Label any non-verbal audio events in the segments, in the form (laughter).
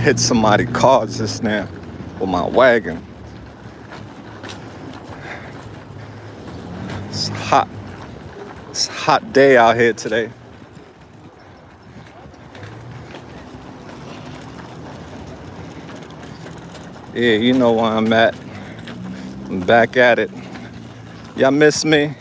hit somebody's car just now with my wagon. It's hot. It's a hot day out here today. Yeah, you know where I'm at. I'm back at it. Y'all miss me?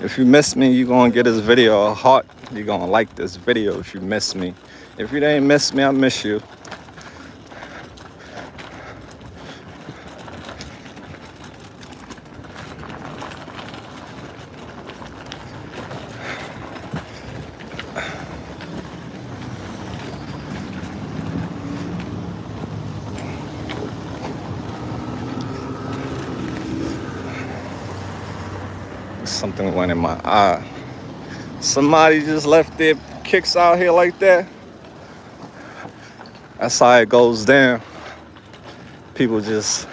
If you miss me, you're gonna get this video a heart. You're gonna like this video if you miss me. If you didn't miss me, I miss you. Something went in my eye. Somebody just left their kicks out here like that. That's how it goes down. People just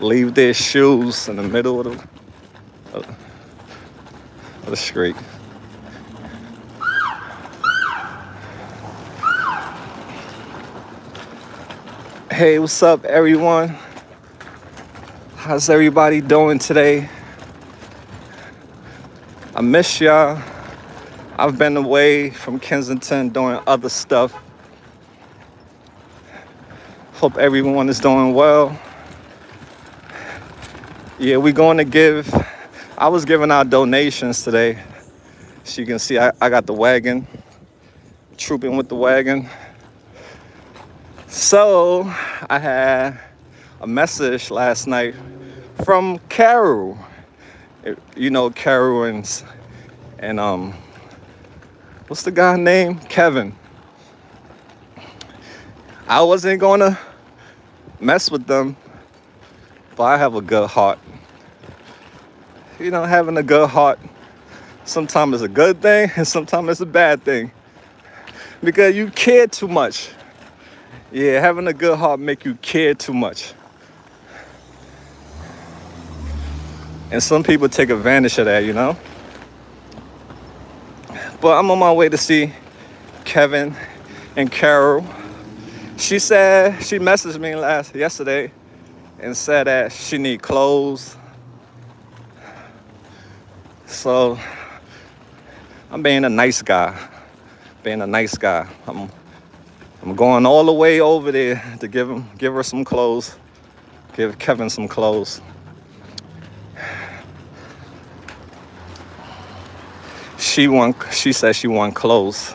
leave their shoes in the middle of the, of the street. Hey, what's up, everyone? How's everybody doing today? I miss y'all. I've been away from Kensington doing other stuff. Hope everyone is doing well. Yeah, we're going to give, I was giving out donations today. So you can see, I, I got the wagon, trooping with the wagon. So I had a message last night from Carol. You know Carol and, and um, what's the guy name? Kevin. I wasn't gonna mess with them, but I have a good heart. You know, having a good heart sometimes is a good thing and sometimes it's a bad thing because you care too much. Yeah, having a good heart make you care too much. And some people take advantage of that, you know? But I'm on my way to see Kevin and Carol. She said, she messaged me last yesterday and said that she need clothes. So I'm being a nice guy. Being a nice guy. I'm I'm going all the way over there to give him give her some clothes. Give Kevin some clothes. She want she said she want clothes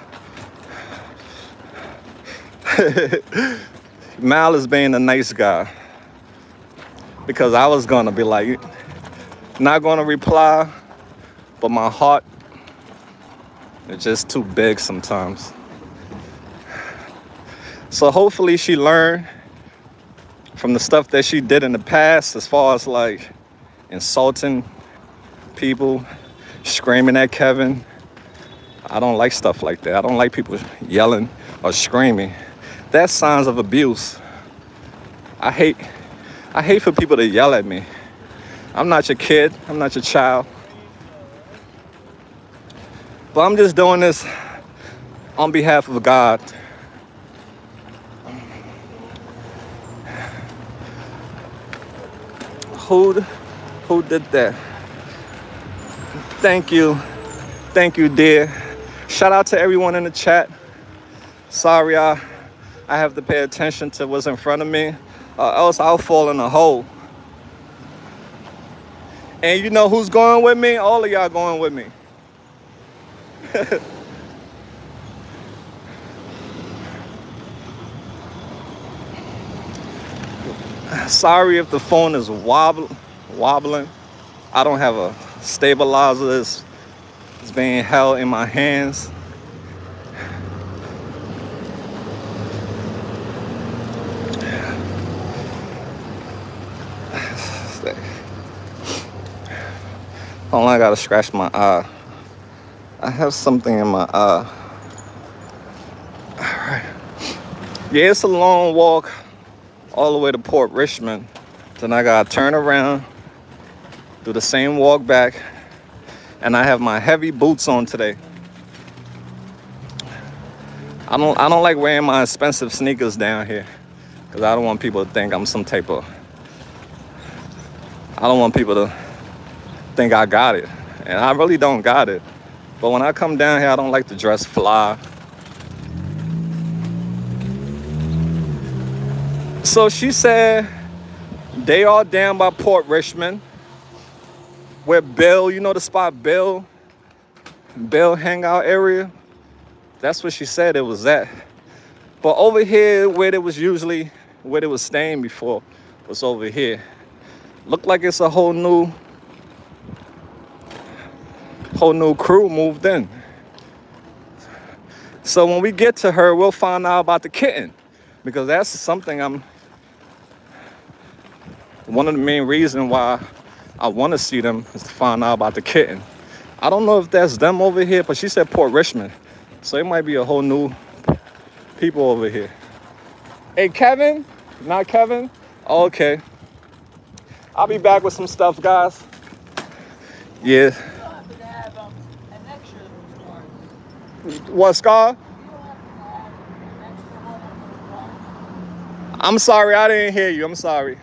(laughs) mal is being a nice guy. Because i was gonna be like not gonna reply but my heart is just too big sometimes. So hopefully she learned from the stuff that she did in the past as far as like insulting people screaming at Kevin. I don't like stuff like that. I don't like people yelling or screaming. That's signs of abuse. I hate I hate for people to yell at me. I'm not your kid. I'm not your child. But I'm just doing this on behalf of God. Who who did that? Thank you. Thank you, dear. Shout out to everyone in the chat. Sorry, I, I have to pay attention to what's in front of me, or else I'll fall in a hole. And you know who's going with me? All of y'all going with me. (laughs) Sorry if the phone is wobble, wobbling. I don't have a stabilizer is, is being held in my hands. Oh, I gotta scratch my eye. I have something in my eye. Alright. Yeah, it's a long walk all the way to Port Richmond. Then I gotta turn around do the same walk back and I have my heavy boots on today. I don't I don't like wearing my expensive sneakers down here because I don't want people to think I'm some type of I don't want people to think I got it. And I really don't got it. But when I come down here, I don't like to dress fly. So she said they are down by Port Richmond where Bell, you know the spot Bell, Bell hangout area. That's what she said it was at. But over here, where it was usually, where it was staying before, was over here. Look like it's a whole new, whole new crew moved in. So when we get to her, we'll find out about the kitten because that's something I'm, one of the main reasons why I want to see them is to find out about the kitten. I don't know if that's them over here, but she said Port Richmond. So it might be a whole new people over here. Hey, Kevin? Not Kevin? okay. I'll be back with some stuff, guys. Yeah. What, Scar? I'm sorry, I didn't hear you. I'm sorry.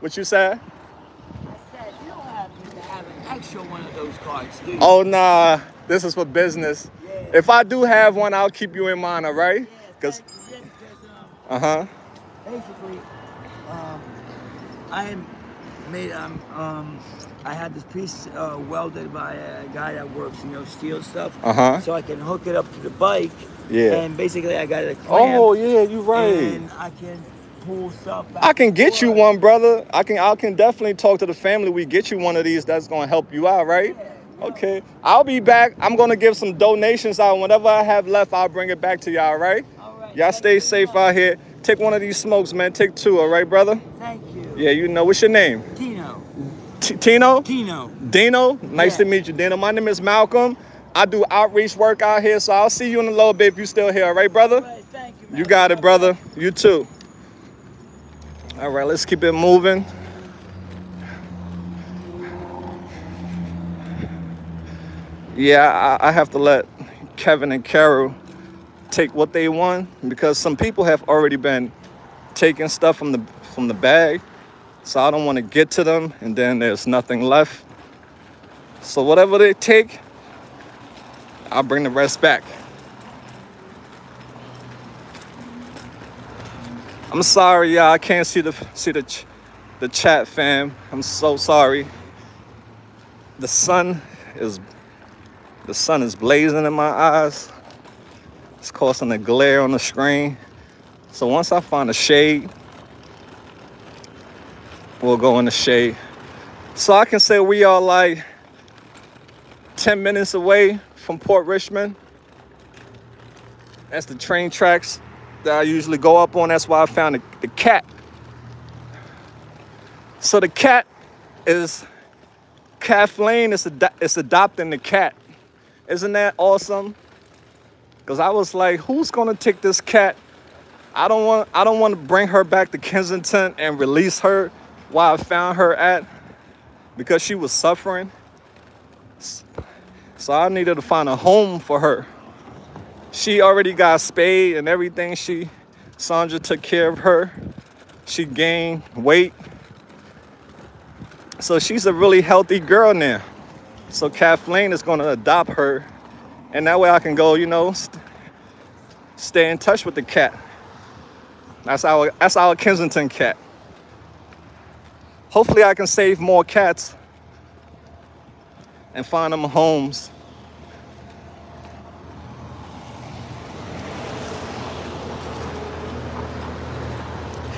What you said? Extra one of those cards, you? Oh, nah. This is for business. If I do have one, I'll keep you in mind, all right? Because, um, uh-huh. basically, um, I had made um, um I had this piece uh, welded by a guy that works, you know, steel stuff. Uh-huh. So I can hook it up to the bike. Yeah. And basically, I got a clamp. Oh, yeah, you're right. And I can pull stuff. I can get you one, brother. I can I can definitely talk to the family. We get you one of these that's gonna help you out, right? Okay. I'll be back. I'm gonna give some donations out. Whatever I have left, I'll bring it back to y'all, right? All right. Y'all stay safe out here. Take one of these smokes, man. Take two, all right, brother? Thank you. Yeah, you know. What's your name? Tino. T- Tino? Tino. Dino? Nice Yeah. to meet you, Dino. My name is Malcolm. I do outreach work out here, so I'll see you in a little bit if you're still here, all right, brother? All right, thank you. You got it, brother. You too. All right, let's keep it moving. Yeah, I, I have to let Kevin and Carol take what they want because some people have already been taking stuff from the from the bag. So I don't want to get to them and then there's nothing left. So whatever they take, I'll bring the rest back. I'm sorry, y'all. I can't see the see the ch- the chat, fam. I'm so sorry. The sun is the sun is blazing in my eyes. It's causing a glare on the screen. So once I find a shade, we'll go in the shade. So I can say we are like 10 minutes away from Port Richmond. That's the train tracks that I usually go up on. That's why I found the, the cat. So the cat is Kathleen is, ad- is adopting the cat. Isn't that awesome? Because I was like, who's gonna take this cat? I don't want I don't want to bring her back to Kensington and release her while I found her at because she was suffering. So I needed to find a home for her. She already got spayed and everything. She Sandra took care of her. She gained weight. So she's a really healthy girl now. So Kathleen is gonna adopt her. And that way I can go, you know, st- stay in touch with the cat. That's our that's our Kensington cat. Hopefully I can save more cats and find them homes.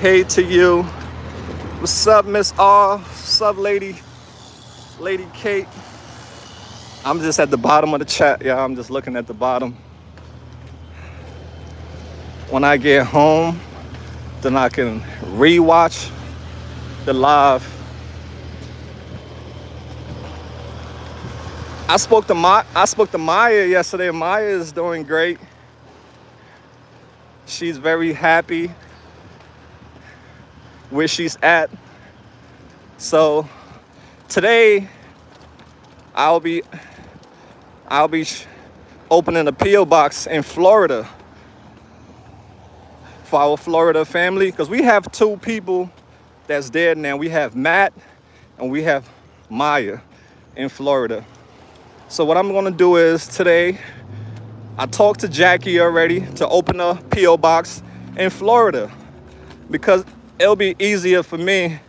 Hey to you. What's up, Miss R? What's up, lady? Lady Kate. I'm just at the bottom of the chat, y'all. I'm just looking at the bottom. When I get home, then I can rewatch the live. I spoke to Ma- I spoke to Maya yesterday. Maya is doing great. She's very happy where she's at. So today I'll be I'll be opening a PO box in Florida for our Florida family because we have two people that's dead now. We have Matt and we have Maya in Florida. So what I'm gonna do is today, I talked to Jackie already to open a P.O. box in Florida because it'll be easier for me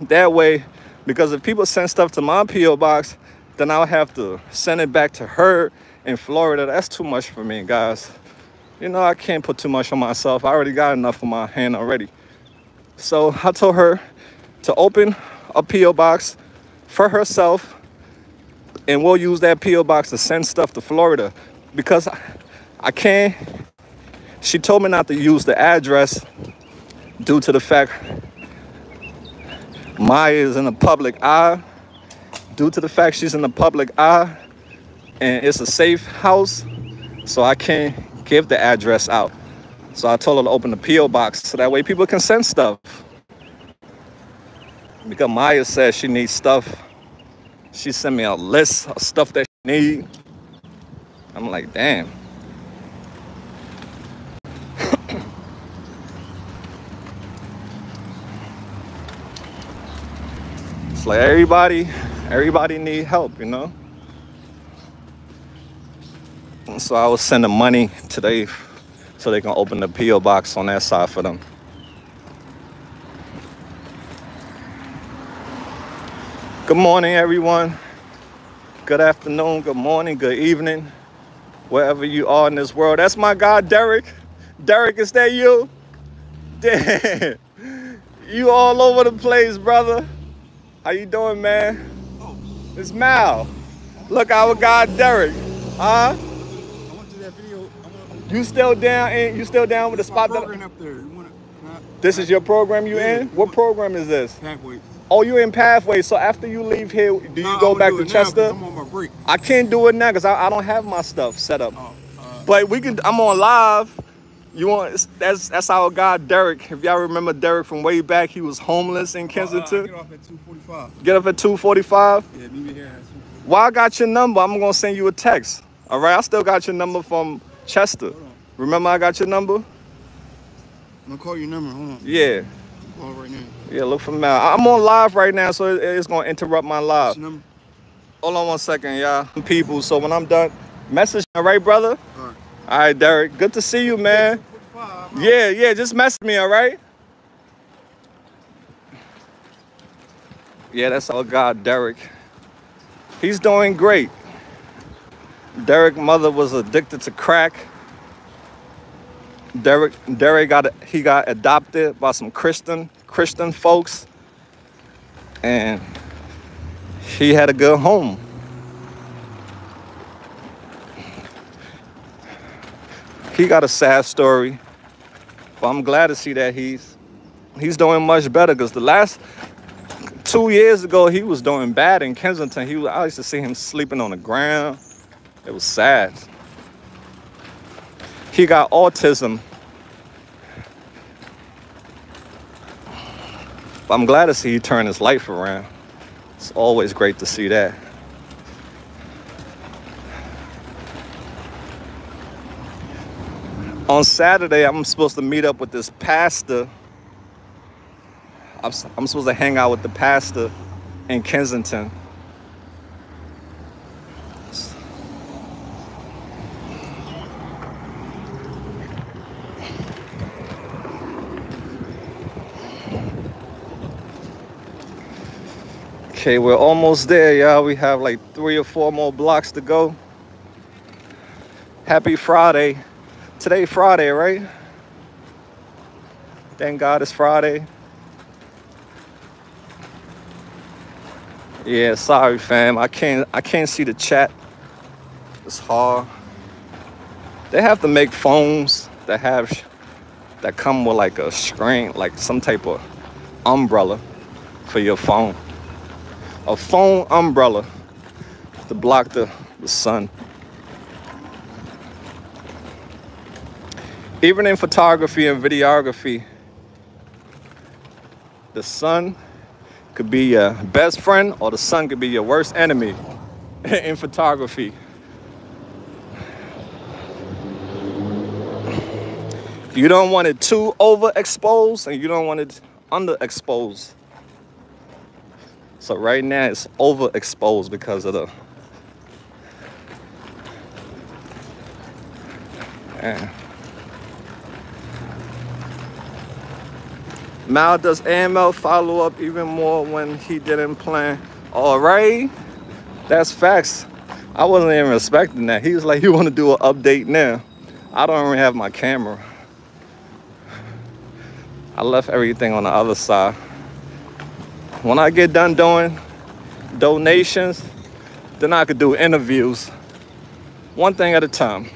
that way because if people send stuff to my P.O. box, then I'll have to send it back to her in Florida. That's too much for me, guys. You know, I can't put too much on myself. I already got enough on my hand already. So I told her to open a P.O. box for herself and we'll use that P.O. box to send stuff to Florida because I can't. She told me not to use the address due to the fact Maya is in the public eye. Due to the fact she's in the public eye and it's a safe house, so I can't give the address out. So I told her to open the P.O. box so that way people can send stuff. Because Maya says she needs stuff. She sent me a list of stuff that she needs. I'm like, damn. It's like everybody, everybody need help, you know? So I was sending money today so they can open the P.O. box on that side for them. Good morning, everyone. Good afternoon, good morning, good evening, wherever you are in this world. That's my guy, Derek. Derek, is that you? Damn. (laughs) You all over the place, brother. How you doing, man? It's Mal. Look, our guy, Derek. Huh? I went to that video. To... You still down? In, you still down with the spot that? up there. You wanna, I- This is your program you Yeah. in? What program is this? Pathways. Oh, you in Pathway. So after you leave here, do you go back to Chester? I'm on my break. I can't do it now because I, I don't have my stuff set up. Oh, uh, But we can. I'm on live. You want? That's that's our guy Derek. If y'all remember Derek from way back, he was homeless in uh, I Kensington. get off at 2:45. Get up at 2:45. Yeah, meet me here at 2:45. Well, I got your number. I'm gonna send you a text. All right. I still got your number from Chester. Hold on. Remember I got your number? I'm gonna call your number. Hold on. Yeah. Call right now. Yeah. Look for now. I'm on live right now, so it's gonna interrupt my live. What's your number? Hold on one second, y'all. People. So when I'm done, message. All right, brother. All right. Derek. Good to see you, man. Yeah, yeah, just message me, all right? Yeah, that's our guy, Derek. He's doing great. Derek' mother was addicted to crack. Derek, Derek got he got adopted by some Christian Christian folks, and he had a good home. He got a sad story. But I'm glad to see that he's he's doing much better because the last two years ago he was doing bad in Kensington. He was, I used to see him sleeping on the ground. It was sad. He got autism. But I'm glad to see he turned his life around. It's always great to see that. On Saturday, I'm supposed to meet up with this pastor. I'm, I'm supposed to hang out with the pastor in Kensington. Okay, we're almost there, y'all. We have like three or four more blocks to go. Happy Friday. Today Friday, right? Thank God it's Friday. Yeah, sorry fam. I can't I can't see the chat. It's hard. They have to make phones that have that come with like a screen, like some type of umbrella for your phone. A phone umbrella to block the, the sun. Even in photography and videography, the sun could be your best friend or the sun could be your worst enemy (laughs) in photography. You don't want it too overexposed and you don't want it underexposed. So right now it's overexposed because of the Man. Mal does AML follow up even more when he didn't plan. All right, that's facts. I wasn't even expecting that. He was like, (laughs) "You want to do an update now?" I don't even have my camera. I left everything on the other side. When I get done doing donations, then I could do interviews. One thing at a time.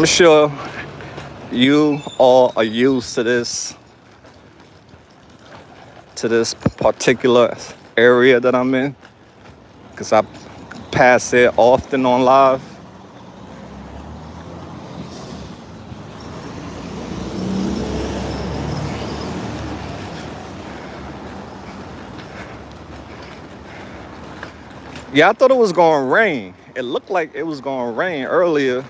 I'm sure you all are used to this to this particular area that I'm in because I pass it often on live. Yeah, I thought it was going to rain. It looked like it was going to rain earlier.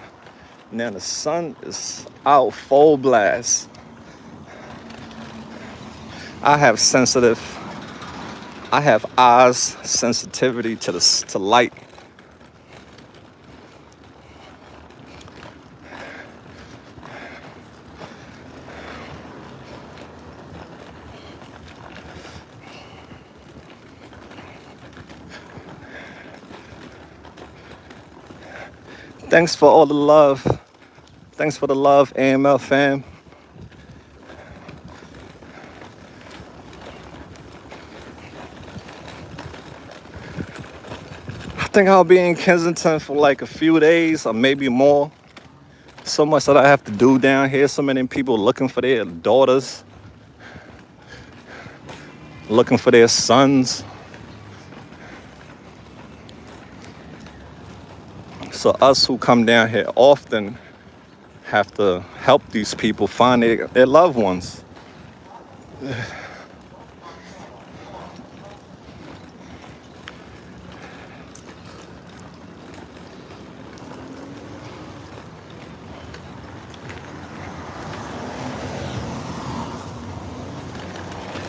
Now the sun is out full blast. I have sensitive, I have eyes sensitivity to the to light. Thanks for all the love. Thanks for the love, AML fam. I think I'll be in Kensington for like a few days or maybe more. So much that I have to do down here. So many people looking for their daughters, looking for their sons. So us who come down here often have to help these people find their, their loved ones.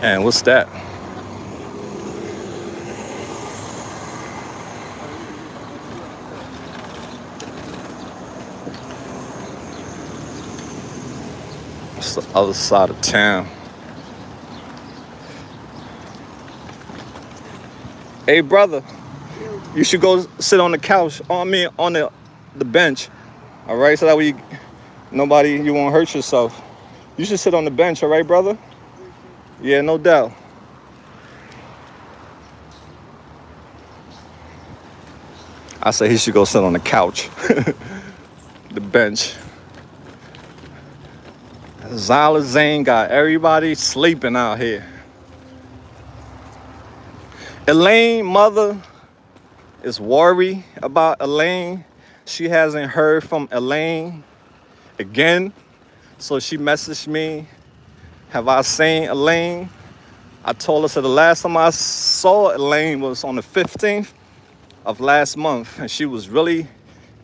And what's that? The other side of town. Hey, brother, you should go sit on the couch on me on the the bench. All right, so that way you, nobody you won't hurt yourself. You should sit on the bench, all right, brother? Yeah, no doubt. I say he should go sit on the couch, (laughs) the bench. Xylazine got everybody sleeping out here. Elaine, mother, is worried about Elaine. She hasn't heard from Elaine again. So she messaged me, have I seen Elaine? I told her so the last time I saw Elaine was on the 15th of last month and she was really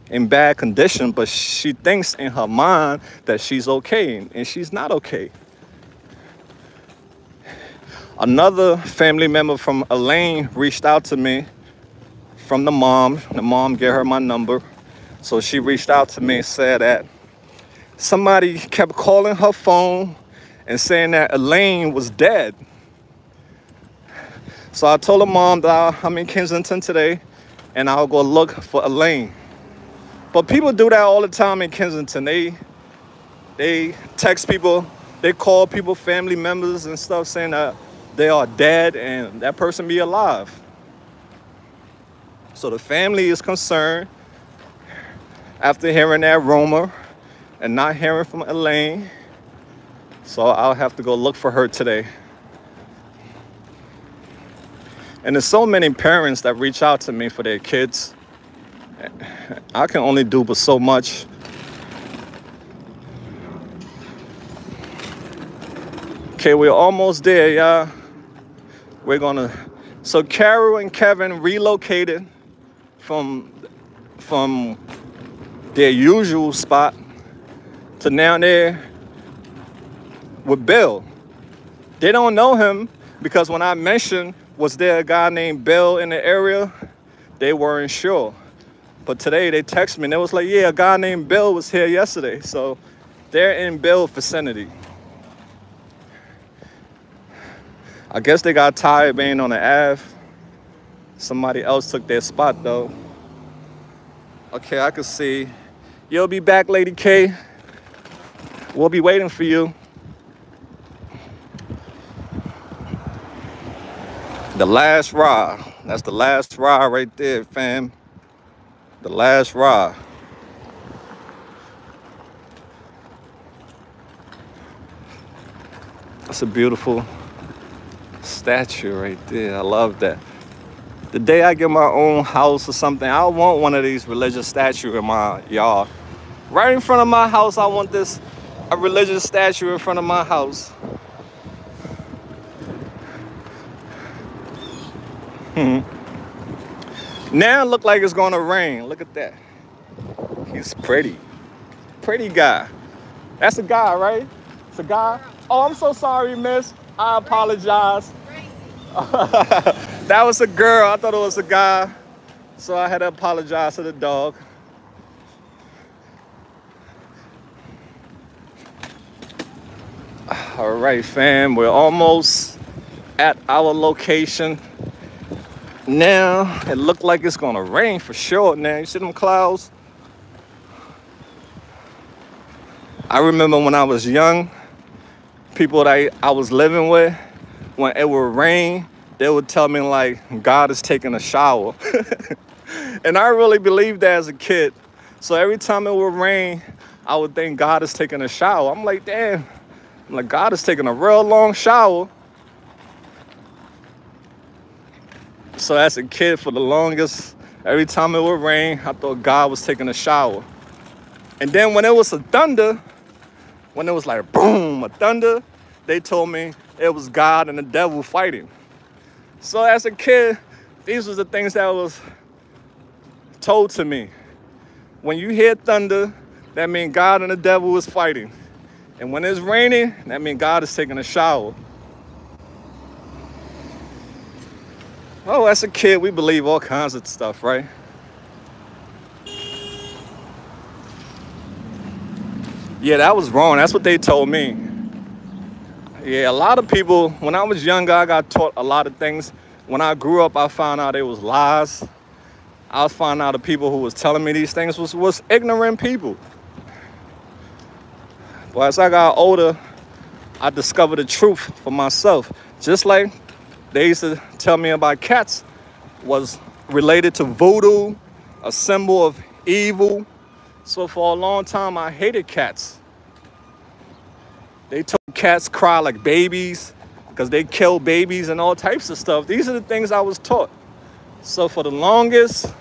in bad condition, but she thinks in her mind that she's okay, and she's not okay. Another family member from Elaine reached out to me from the mom. The mom gave her my number. So she reached out to me and said that somebody kept calling her phone and saying that Elaine was dead. So I told her mom that I'm in Kensington today and I'll go look for Elaine. But people do that all the time in Kensington. They they text people, they call people, family members and stuff saying that they are dead and that person be alive. So the family is concerned after hearing that rumor and not hearing from Elaine. So I'll have to go look for her today. And there's so many parents that reach out to me for their kids I can only do but so much. Okay, we're almost there, y'all. We're gonna, so Carol and Kevin relocated from from their usual spot to now there with Bill. They don't know him because when I mentioned was there a guy named Bill in the area, they weren't sure. But today they texted me and it was like, yeah, a guy named Bill was here yesterday. So they're in Bill vicinity. I guess they got tired being on the Ave. Somebody else took their spot though. Okay, I can see. You'll be back, Lady K. We'll be waiting for you. The last ride. That's the last ride right there, fam. The last ride. That's a beautiful statue right there. I love that. The day I get my own house or something, I want one of these religious statues in my yard. Right in front of my house, I want this a religious statue in front of my house. Hmm. Now look like it's gonna rain. Look at that. He's pretty. Pretty guy. That's a guy, right? It's a guy. Oh, I'm so sorry, miss. I apologize. (laughs) that was a girl. I thought it was a guy. So I had to apologize to the dog. All right, fam. We're almost at our location. Now, it looked like it's gonna rain for sure now. You see them clouds? I remember when I was young, people that I, I was living with, when it would rain, they would tell me like, God is taking a shower. (laughs) and I really believed that as a kid. So every time it would rain, I would think God is taking a shower. I'm like, damn, I'm like, God is taking a real long shower. So as a kid, for the longest, every time it would rain, I thought God was taking a shower. And then when it was a thunder, when it was like boom, a thunder, they told me it was God and the devil fighting. So as a kid, these was the things that was told to me. When you hear thunder, that means God and the devil is fighting. And when it's raining, that means God is taking a shower. Oh, as a kid, we believe all kinds of stuff, right? Yeah, that was wrong. That's what they told me. Yeah, a lot of people, when I was younger, I got taught a lot of things. When I grew up, I found out it was lies. I finding out the people who was telling me these things was, was ignorant people. But as I got older, I discovered the truth for myself. Just like they used to tell me about cats was related to voodoo, a symbol of evil. So for a long time, I hated cats. They told cats cry like babies because they kill babies and all types of stuff. These are the things I was taught. So for the longest,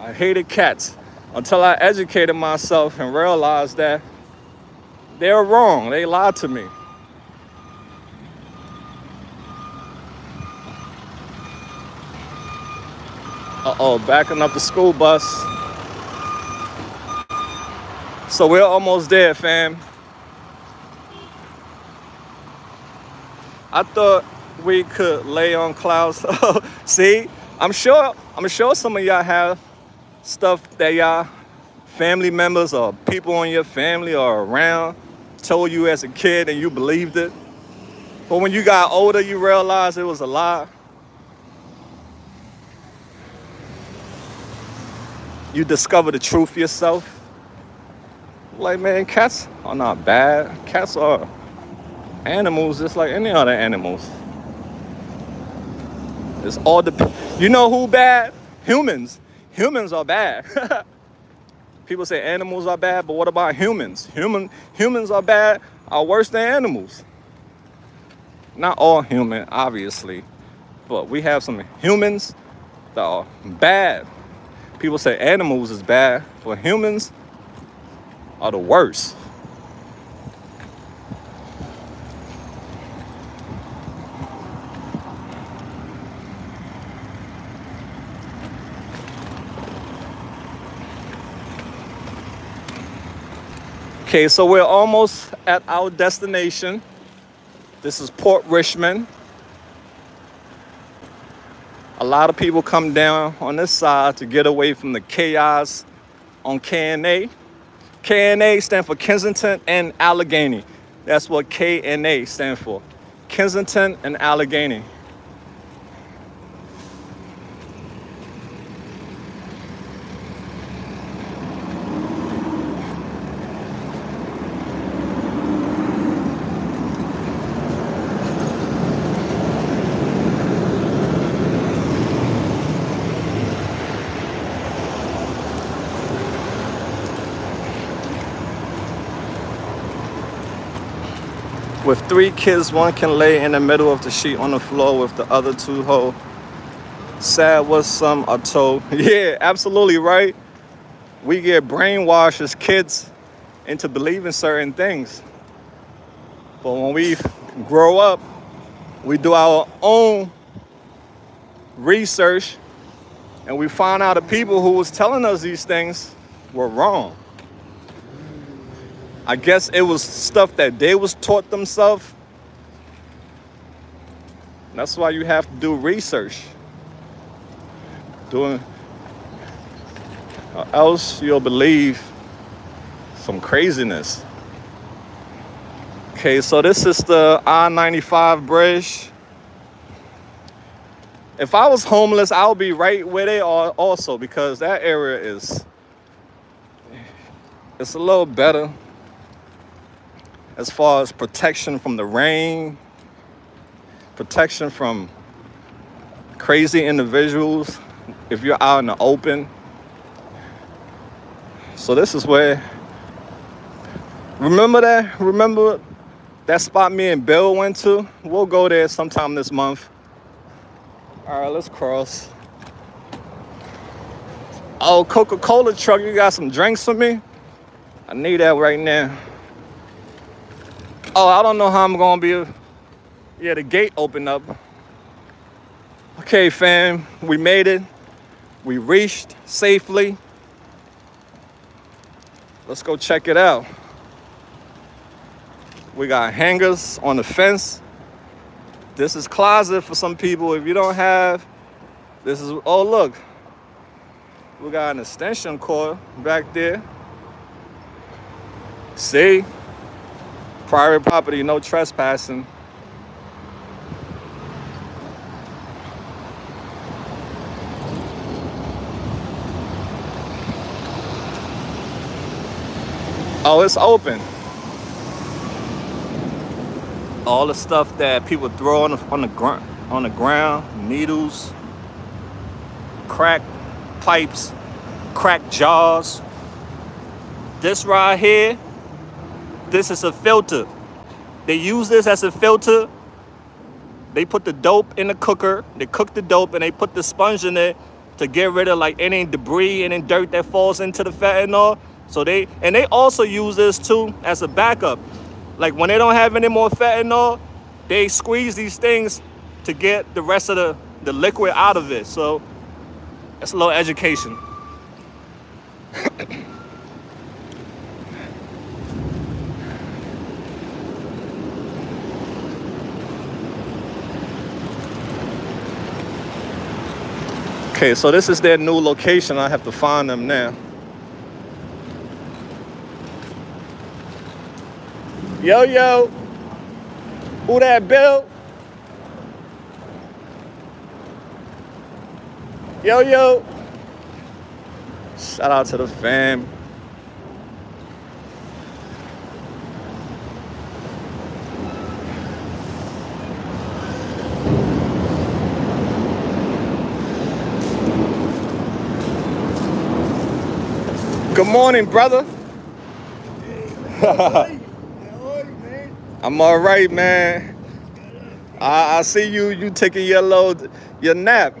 I hated cats until I educated myself and realized that they're wrong. They lied to me. Uh-oh, backing up the school bus. So we're almost there, fam. I thought we could lay on clouds. (laughs) Oh, see, I'm sure, I'm sure some of y'all have stuff that y'all family members or people in your family or around told you as a kid and you believed it. But when you got older, you realized it was a lie. You discover the truth yourself. Like, man, cats are not bad. Cats are animals just like any other animals. It's all the you know who bad? Humans. Humans are bad. (laughs) People say animals are bad, but what about humans? Human humans are bad, are worse than animals. Not all human, obviously, but we have some humans that are bad people say animals is bad, but humans are the worst. Okay, so we're almost at our destination. This is Port Richmond. A lot of people come down on this side to get away from the chaos on KNA. KNA stand for Kensington and Allegheny. That's what KNA stand for. Kensington and Allegheny. Three kids, one can lay in the middle of the sheet on the floor with the other two hold. Sad what some are told. (laughs) Yeah, absolutely right. We get brainwashed as kids into believing certain things. But when we grow up, we do our own research and we find out the people who was telling us these things were wrong. I guess it was stuff that they was taught themselves. That's why you have to do research. Doing or else you'll believe some craziness. Okay, so this is the I-95 bridge. If I was homeless, I would be right where they are also because that area is it's a little better as far as protection from the rain, protection from crazy individuals if you're out in the open. So this is where, remember that? Remember that spot me and Bill went to? We'll go there sometime this month. All right, let's cross. Oh, Coca-Cola truck, you got some drinks for me? I need that right now. Oh, I don't know how I'm gonna be. Yeah, the gate opened up. Okay, fam, we made it. We reached safely. Let's go check it out. We got hangers on the fence. This is closet for some people. If you don't have, this is, oh look. We got an extension cord back there. See? Private property, no trespassing. Oh, it's open. All the stuff that people throw on the, on the ground, on the ground, needles, crack pipes, crack jars. This right here this is a filter. They use this as a filter. They put the dope in the cooker. They cook the dope and they put the sponge in it to get rid of like any debris, any dirt that falls into the fentanyl. So they, and they also use this too as a backup. Like when they don't have any more fentanyl, they squeeze these things to get the rest of the, the liquid out of it. So that's a little education. (coughs) Okay, so this is their new location. I have to find them now. Yo, yo. Who that, Bill? Yo, yo. Shout out to the fam. Good morning, brother. (laughs) I'm all right, man. I, I see you. You taking your load, your nap.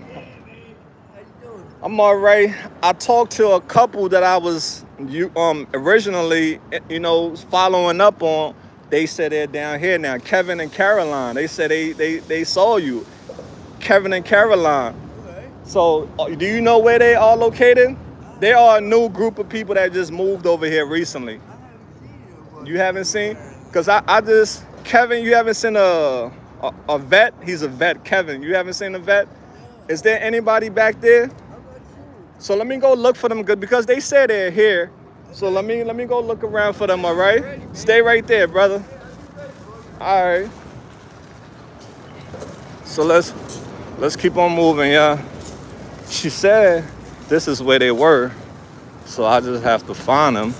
I'm all right. I talked to a couple that I was you um originally, you know, following up on. They said they're down here now. Kevin and Caroline. They said they they they saw you. Kevin and Caroline. So, uh, do you know where they are located? They are a new group of people that just moved over here recently. You haven't seen? Cause I, I just Kevin, you haven't seen a, a a vet. He's a vet. Kevin, you haven't seen a vet. Is there anybody back there? So let me go look for them good because they said they're here. So let me let me go look around for them. All right, stay right there, brother. All right. So let's let's keep on moving, yeah. She said this is where they were, so I just have to find them.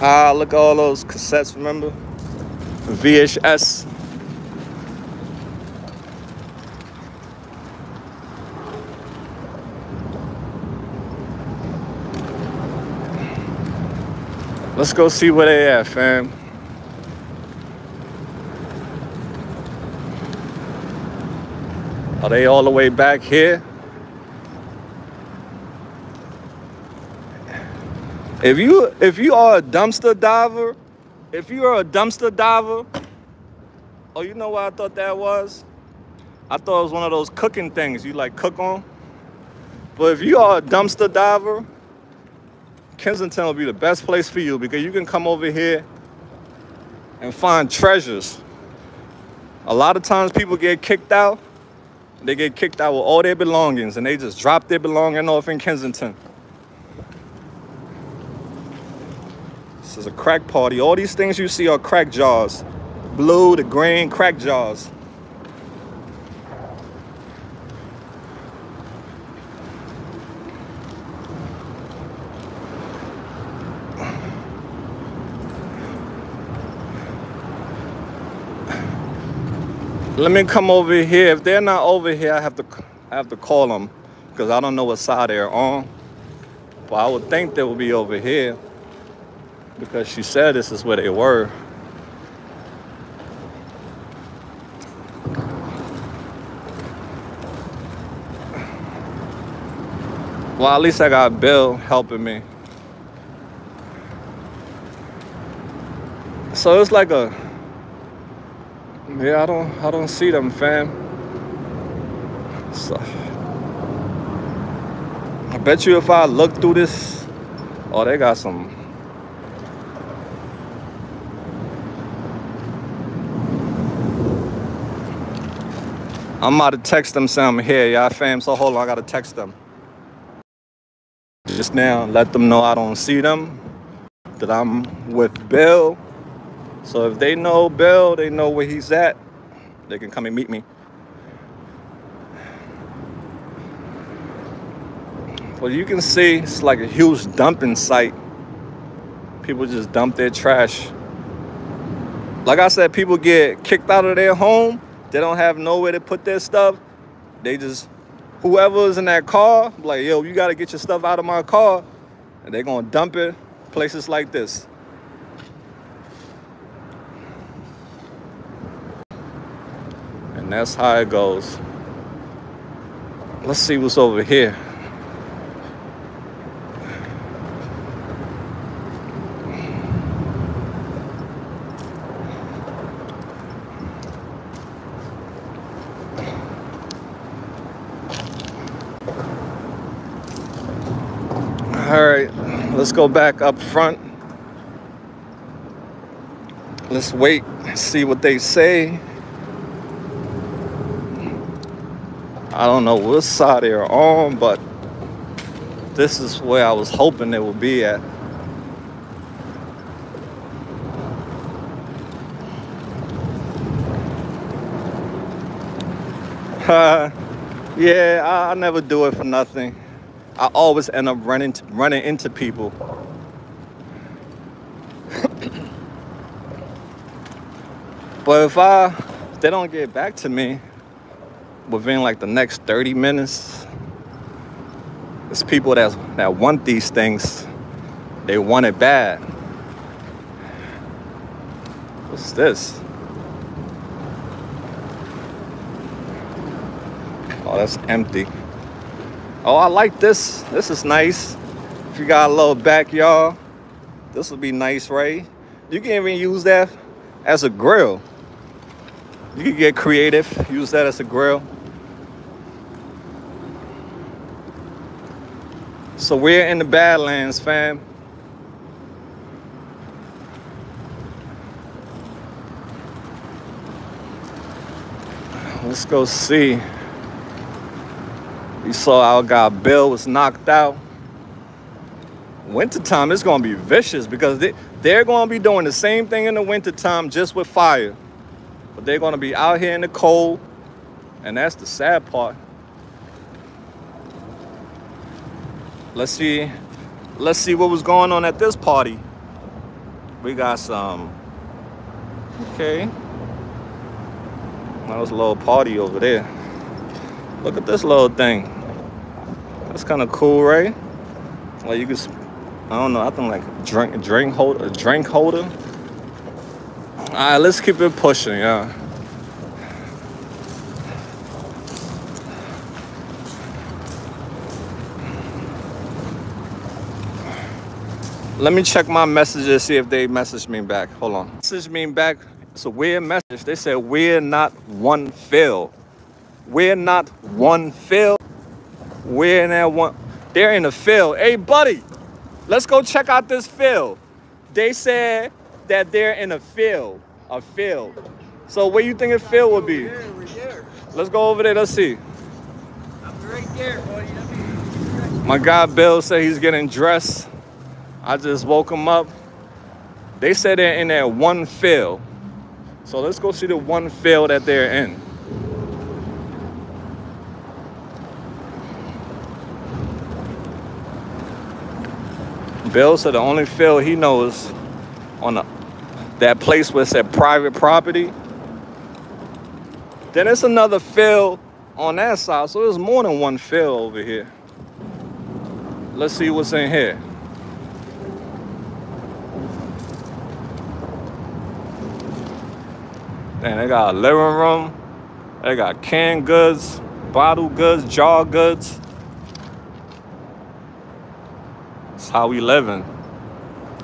Ah, look at all those cassettes, remember? VHS. Let's go see where they at, fam. Are they all the way back here? If you if you are a dumpster diver, if you are a dumpster diver, oh, you know what I thought that was? I thought it was one of those cooking things you like cook on. But if you are a dumpster diver, Kensington will be the best place for you because you can come over here and find treasures. A lot of times people get kicked out. They get kicked out with all their belongings and they just drop their belongings off in Kensington. This is a crack party. All these things you see are crack jars. Blue, the green, crack jars. Let me come over here. If they're not over here, I have to I have to call them because I don't know what side they're on. But I would think they would be over here because she said this is where they were. Well, at least I got Bill helping me. So it's like a yeah, I don't I don't see them, fam. So I bet you if I look through this, oh they got some I'm about to text them something here, y'all fam. So hold on, I gotta text them. Just now, let them know I don't see them, that I'm with Bill. So if they know Bill, they know where he's at, they can come and meet me. Well, you can see it's like a huge dumping site. People just dump their trash. Like I said, people get kicked out of their home they don't have nowhere to put their stuff. They just, whoever's in that car, like, yo, you gotta get your stuff out of my car. And they're gonna dump it places like this. And that's how it goes. Let's see what's over here. All right, let's go back up front. Let's wait, and see what they say. I don't know what side they're on, but this is where I was hoping they would be at. (laughs) yeah, I, I never do it for nothing. I always end up running running into people. (coughs) but if I if they don't get back to me within like the next 30 minutes, it's people that that want these things. They want it bad. What's this? Oh, that's empty. Oh, I like this. This is nice. If you got a little backyard, this would be nice, right? You can even use that as a grill. You can get creative, use that as a grill. So we're in the Badlands, fam. Let's go see. You saw our guy Bill was knocked out. Wintertime is gonna be vicious because they, they're gonna be doing the same thing in the wintertime just with fire. But they're gonna be out here in the cold. And that's the sad part. Let's see. Let's see what was going on at this party. We got some. Okay. That was a little party over there. Look at this little thing. That's kind of cool, right? Like you can, I don't know, I think like drink, drink holder, a drink holder. All right, let's keep it pushing, yeah. Let me check my messages, see if they messaged me back. Hold on. Message me back. It's a weird message. They said, we're not one fill. We're not one fill. We're in that one. They're in a fill. Hey, buddy, let's go check out this fill. They said that they're in a field. A field. So where you think a field would be? Here, we're there. Let's go over there. Let's see. I'm right there, buddy. My guy Bill said he's getting dressed. I just woke him up. They said they're in that one field. So let's go see the one field that they're in. Bill said the only field he knows on the, that place where it said private property. Then it's another field on that side. So there's more than one field over here. Let's see what's in here. Damn, they got a living room. They got canned goods, bottle goods, jar goods. It's how we living.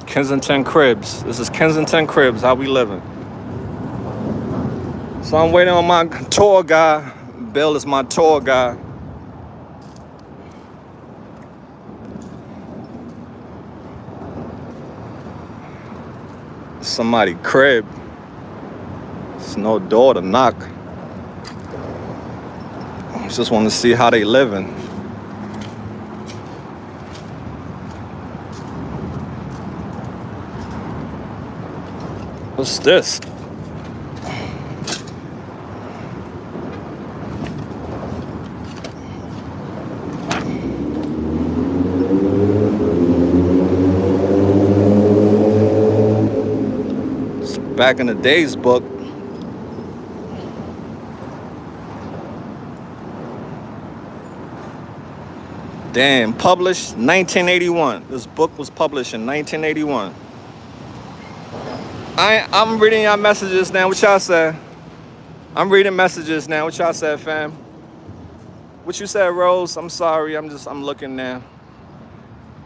Kensington Cribs. This is Kensington Cribs, how we living. So I'm waiting on my tour guy. Bill is my tour guy. Somebody crib. It's no door to knock. I just want to see how they living. What's this? It's back in the days book. Damn, published 1981. This book was published in 1981. I, I'm reading y'all messages now. What y'all say? I'm reading messages now. What y'all said, fam? What you said, Rose? I'm sorry. I'm just, I'm looking now.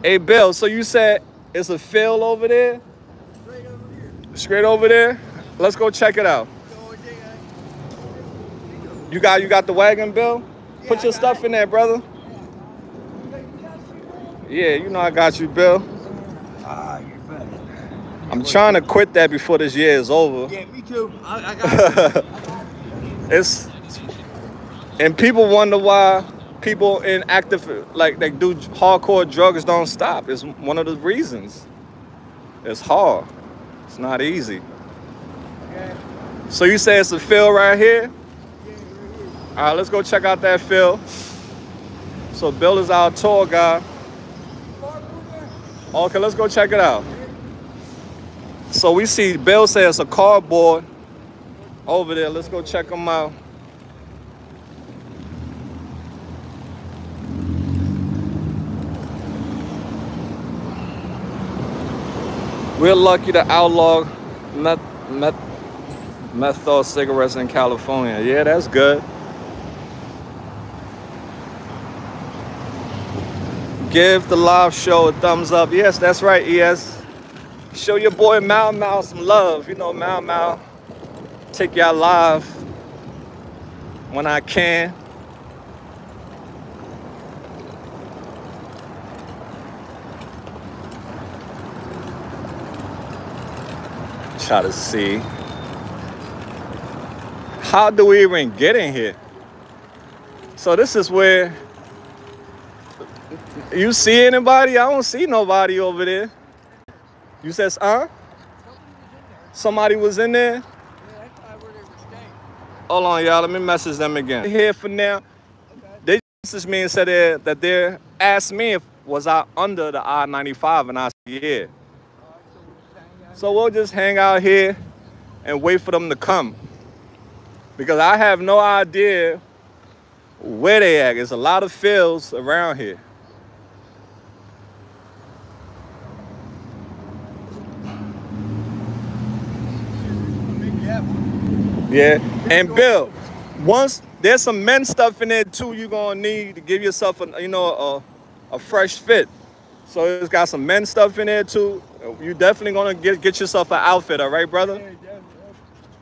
Hey, Bill, so you said it's a field over there? Right over here. Straight over there? Let's go check it out. So, I think I- You got, you got the wagon, Bill? Yeah, Put your stuff it. in there, brother. Yeah, you know I got you, Bill. I'm trying to quit that before this year is over. Yeah, me too. I, I got (laughs) it. it's and people wonder why people in active like they do hardcore drugs don't stop. It's one of the reasons. It's hard. It's not easy. So you say it's a fill right here? yeah, right here. All right, let's go check out that fill. So Bill is our tour guy. Far from there? Okay, let's go check it out. So we see Bell says a cardboard over there. Let's go check them out. We're lucky to outlaw meth, meth, menthol cigarettes in California. Yeah, that's good. Give the live show a thumbs up. Yes, that's right, ES. Show your boy Mau Mau some love. You know, Mau Mau, take y'all live when I can. Try to see. How do we even get in here? So this is where you see anybody? I don't see nobody over there. You said, huh? Somebody was in there? Hold on, y'all. Let me message them again. Here for now. They messaged me and said that, that they asked me if was I under the I-95, and I said yeah. So we'll just hang out here and wait for them to come. Because I have no idea where they at. There's a lot of fields around here. Yeah. And Bill, once there's some men stuff in there too, you're gonna need to give yourself a you know a, a fresh fit. So it's got some men stuff in there too. You definitely gonna get get yourself an outfit, all right, brother?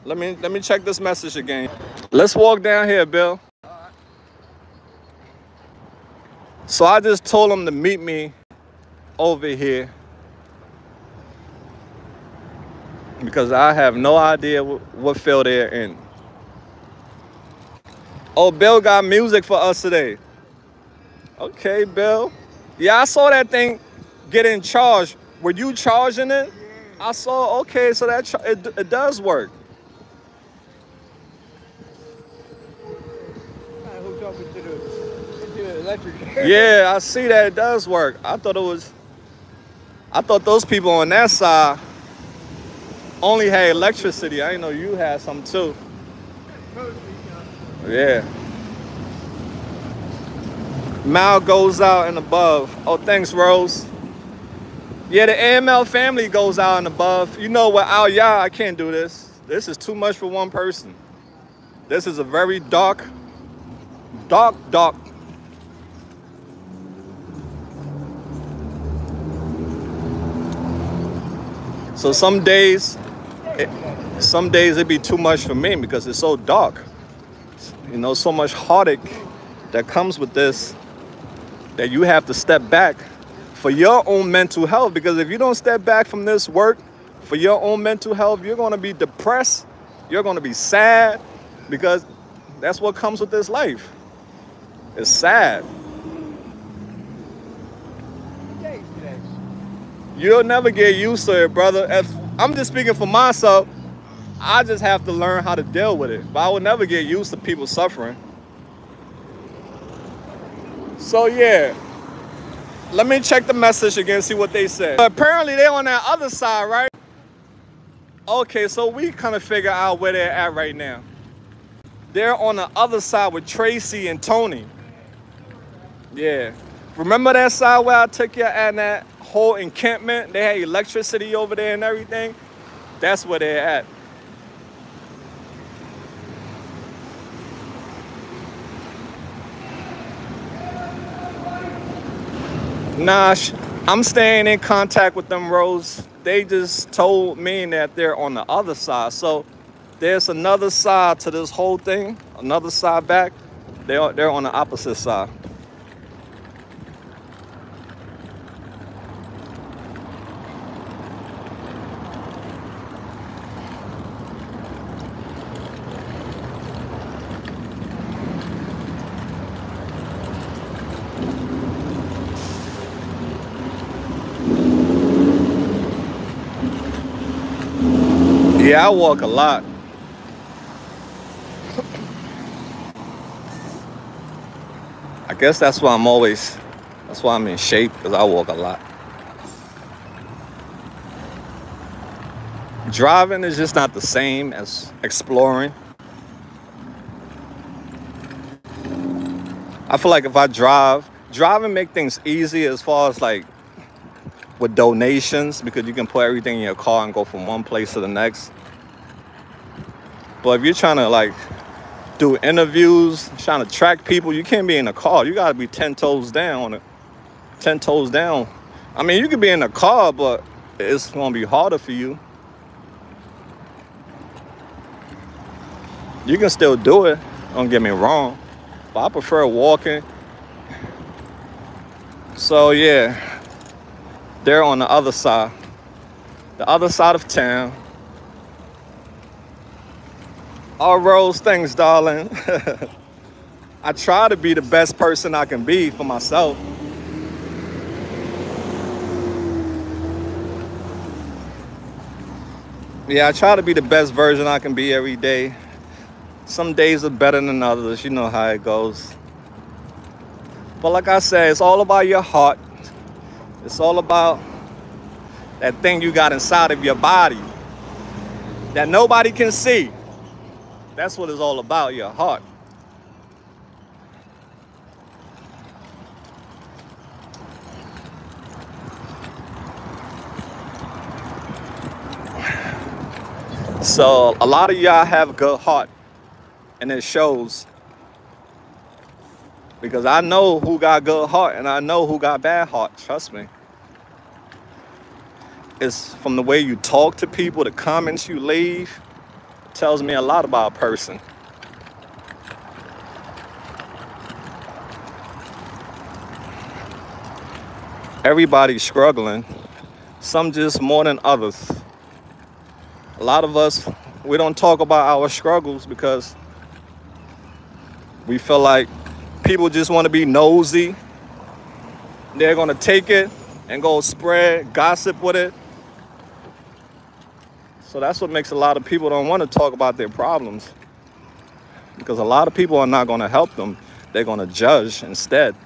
Let me let me check this message again. Let's walk down here, Bill. So I just told him to meet me over here because I have no idea what, what field they're in. Oh, Bill got music for us today. Okay, Bill. Yeah, I saw that thing getting charged. Were you charging it? I saw. Okay, so that it, it does work. (laughs) Yeah, I see that it does work. I thought it was. I thought those people on that side only had electricity. I didn't know you had some too. Yeah. Mal goes out and above. Oh, thanks, Rose. Yeah, the AML family goes out and above. You know what, Al Yeah, I can't do this. This is too much for one person. This is a very dark, dark, dark. So some days, some days it'd be too much for me because it's so dark. You know, so much heartache that comes with this that you have to step back for your own mental health. Because if you don't step back from this work for your own mental health, you're going to be depressed. You're going to be sad because that's what comes with this life. It's sad. You'll never get used to it, brother. If, I'm just speaking for myself. I just have to learn how to deal with it. But I will never get used to people suffering. So yeah, let me check the message again, see what they said. But apparently they're on that other side, right? Okay, so we kind of figure out where they're at right now. They're on the other side with Tracy and Tony. Yeah. Remember that side where I took you at that whole encampment? They had electricity over there and everything. That's where they're at. Nah, I'm staying in contact with them, Rose. They just told me that they're on the other side. So there's another side to this whole thing, another side back. They're, they're on the opposite side. Yeah, I walk a lot. I guess that's why I'm always, that's why I'm in shape, because I walk a lot. Driving is just not the same as exploring. I feel like if I drive, driving make things easy as far as like with donations because you can put everything in your car and go from one place to the next. But if you're trying to like do interviews, trying to track people, you can't be in a car. You gotta be 10 toes down 10 toes down. I mean, you could be in a car, but it's gonna be harder for you. You can still do it, don't get me wrong. But I prefer walking. So yeah, they're on the other side. The other side of town. All those things, darling. (laughs) I try to be the best person I can be for myself. Yeah, I try to be the best version I can be every day. Some days are better than others. You know how it goes. But like I said, it's all about your heart. It's all about that thing you got inside of your body that nobody can see. That's what it's all about, your heart. So a lot of y'all have a good heart and it shows because I know who got good heart and I know who got bad heart. Trust me. It's from the way you talk to people, the comments you leave, tells me a lot about a person. Everybody's struggling, some just more than others. A lot of us, we don't talk about our struggles because we feel like people just want to be nosy. They're going to take it and go spread gossip with it. So that's what makes a lot of people don't want to talk about their problems. Because a lot of people are not going to help them. They're going to judge instead.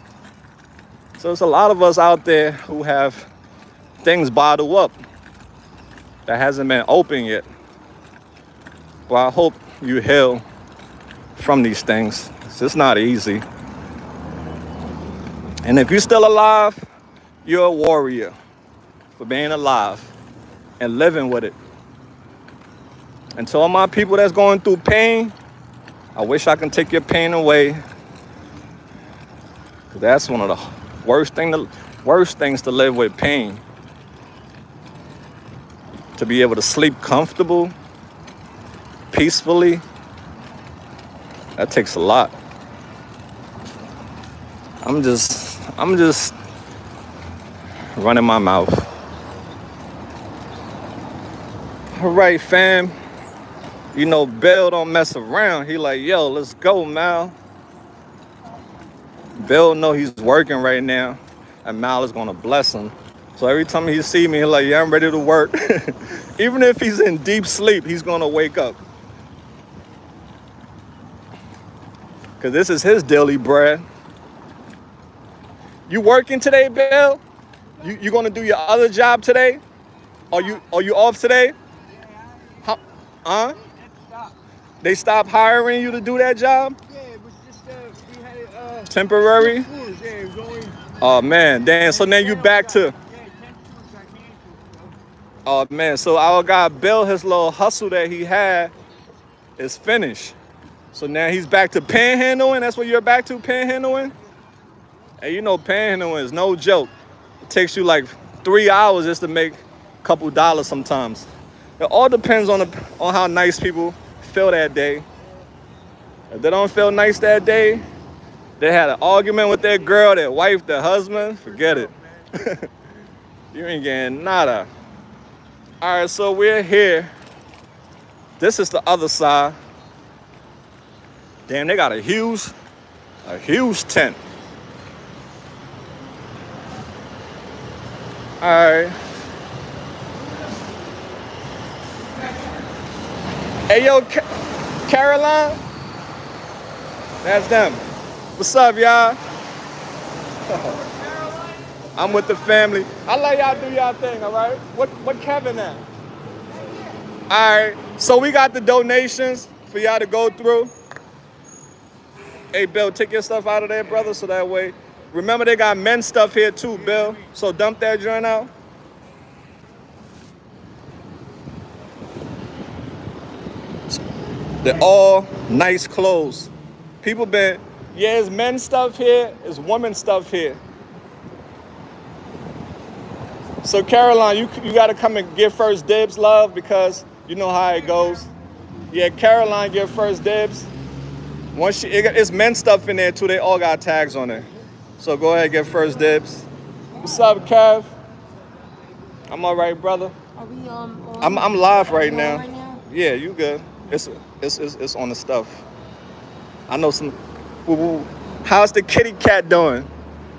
So there's a lot of us out there who have things bottled up that hasn't been open yet. Well, I hope you heal from these things. It's just not easy. And if you're still alive, you're a warrior for being alive and living with it. And to all my people that's going through pain, I wish I can take your pain away. That's one of the worst thing to, worst things to live with pain. To be able to sleep comfortable, peacefully, that takes a lot. I'm just, I'm just running my mouth. All right, fam. You know, Bill don't mess around. He like, yo, let's go, Mal. Bill know he's working right now, and Mal is gonna bless him. So every time he see me, he's like, yeah, I'm ready to work. (laughs) Even if he's in deep sleep, he's gonna wake up. Cause this is his daily bread. You working today, Bill? You you gonna do your other job today? Are you are you off today? How, huh? They stopped hiring you to do that job? Yeah, it was just, uh, we had uh, Temporary? schools, yeah, it was only, Oh man, damn. So now you back to yeah, 10 schools I canceled, so. oh man. So our guy Bill, his little hustle that he had is finished. So now he's back to panhandling. That's what you're back to, panhandling. And you know, panhandling is no joke. It takes you like three hours just to make a couple dollars sometimes. It all depends on the on how nice people feel that day. If they don't feel nice that day, they had an argument with their girl, their wife, their husband, forget it. (laughs) you ain't getting nada. All right, so we're here. This is the other side. Damn, they got a huge, a huge tent. All right. Hey, yo, Ca- Caroline. That's them. What's up, y'all? (laughs) I'm with the family. I let y'all do y'all thing, all right? What what Kevin at? All right. So we got the donations for y'all to go through. Hey, Bill, take your stuff out of there, brother, so that way. Remember, they got men's stuff here too, Bill. So dump that joint out. They're all nice clothes. People been, yeah, it's men's stuff here, it's women's stuff here. So Caroline, you you got to come and get first dibs, love, because you know how it goes. Yeah, Caroline get first dibs. Once she, it, it's men stuff in there too. They all got tags on it. So go ahead, get first dibs. What's up, Kev? I'm all right, brother. Are we um? On? I'm I'm live right now. right now? Yeah, you good. It's it's it's, it's on the stuff. I know some. Woo, woo. How's the kitty cat doing?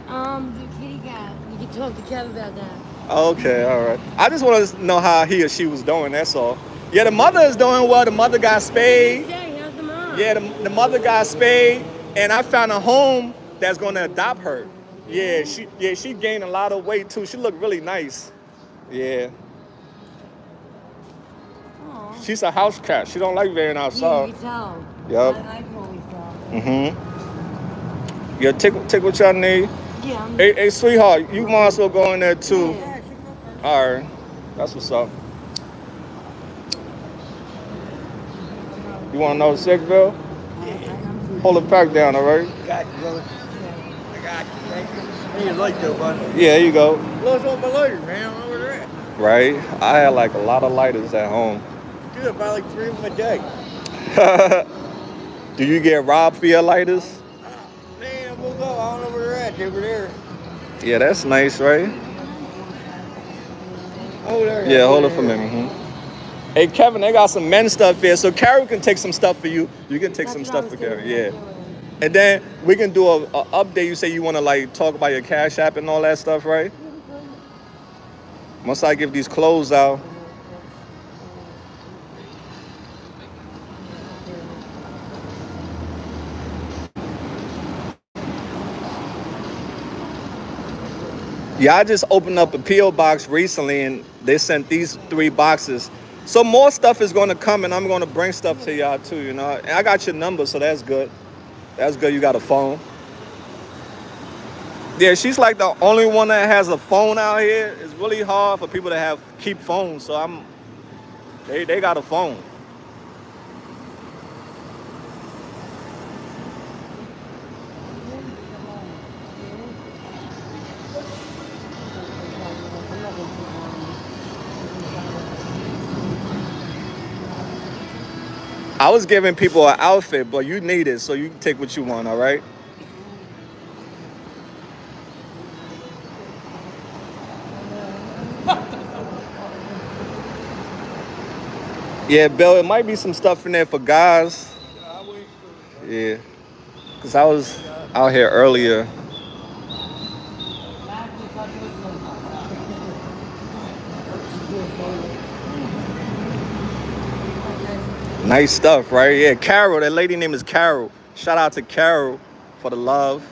Um, the kitty cat. You can talk to Kev about that. Okay, all right. I just want to know how he or she was doing. That's all. Yeah, the mother is doing well. The mother got spayed. How's the mom? Yeah, the, the mother got spayed, and I found a home that's gonna adopt her. Yeah, she yeah she gained a lot of weight too. She looked really nice. Yeah. She's a house cat. She don't like being Yeah, outside. you can tell. Yup. I, I can. Mm-hmm. Yeah, take take what y'all need. Yeah, Hey, hey, sweetheart, you might as well go in there too. Yeah. All right, that's what's up. You want to know the sick bill? Hold the pack down, all right? Got you, brother. I got you. Thank you. I need a light though, bud. Yeah, here you go. Lost all my lighters, man. I don't know where they're at. Right? I had like a lot of lighters at home. Dude, I buy like three of them a day. (laughs) Do you get robbed for your lighters? Man, we'll go. I don't know where they're at. They were there. Yeah, that's nice, right? Oh, there. Yeah, hold it for me. mhm. Hey, Kevin, they got some men stuff here, so Carol can take some stuff for you. You can take That's some stuff for Carol. Yeah. And then we can do a, a update. You say you want to like talk about your cash app and all that stuff, right? Once I give these clothes out. Yeah, I just opened up a PO box recently, and they sent these three boxes. So more stuff is going to come, and I'm going to bring stuff to y'all too. You know, and I got your number, so that's good. That's good. You got a phone. Yeah, she's like the only one that has a phone out here. It's really hard for people to have keep phones. So I'm, they they got a phone. I was giving people an outfit, but you need it, so you can take what you want. All right. Yeah, Bill, it might be some stuff in there for guys. Yeah. Because I was out here earlier. Nice stuff, right? Yeah, Carol. That lady name is Carol. Shout out to Carol for the love.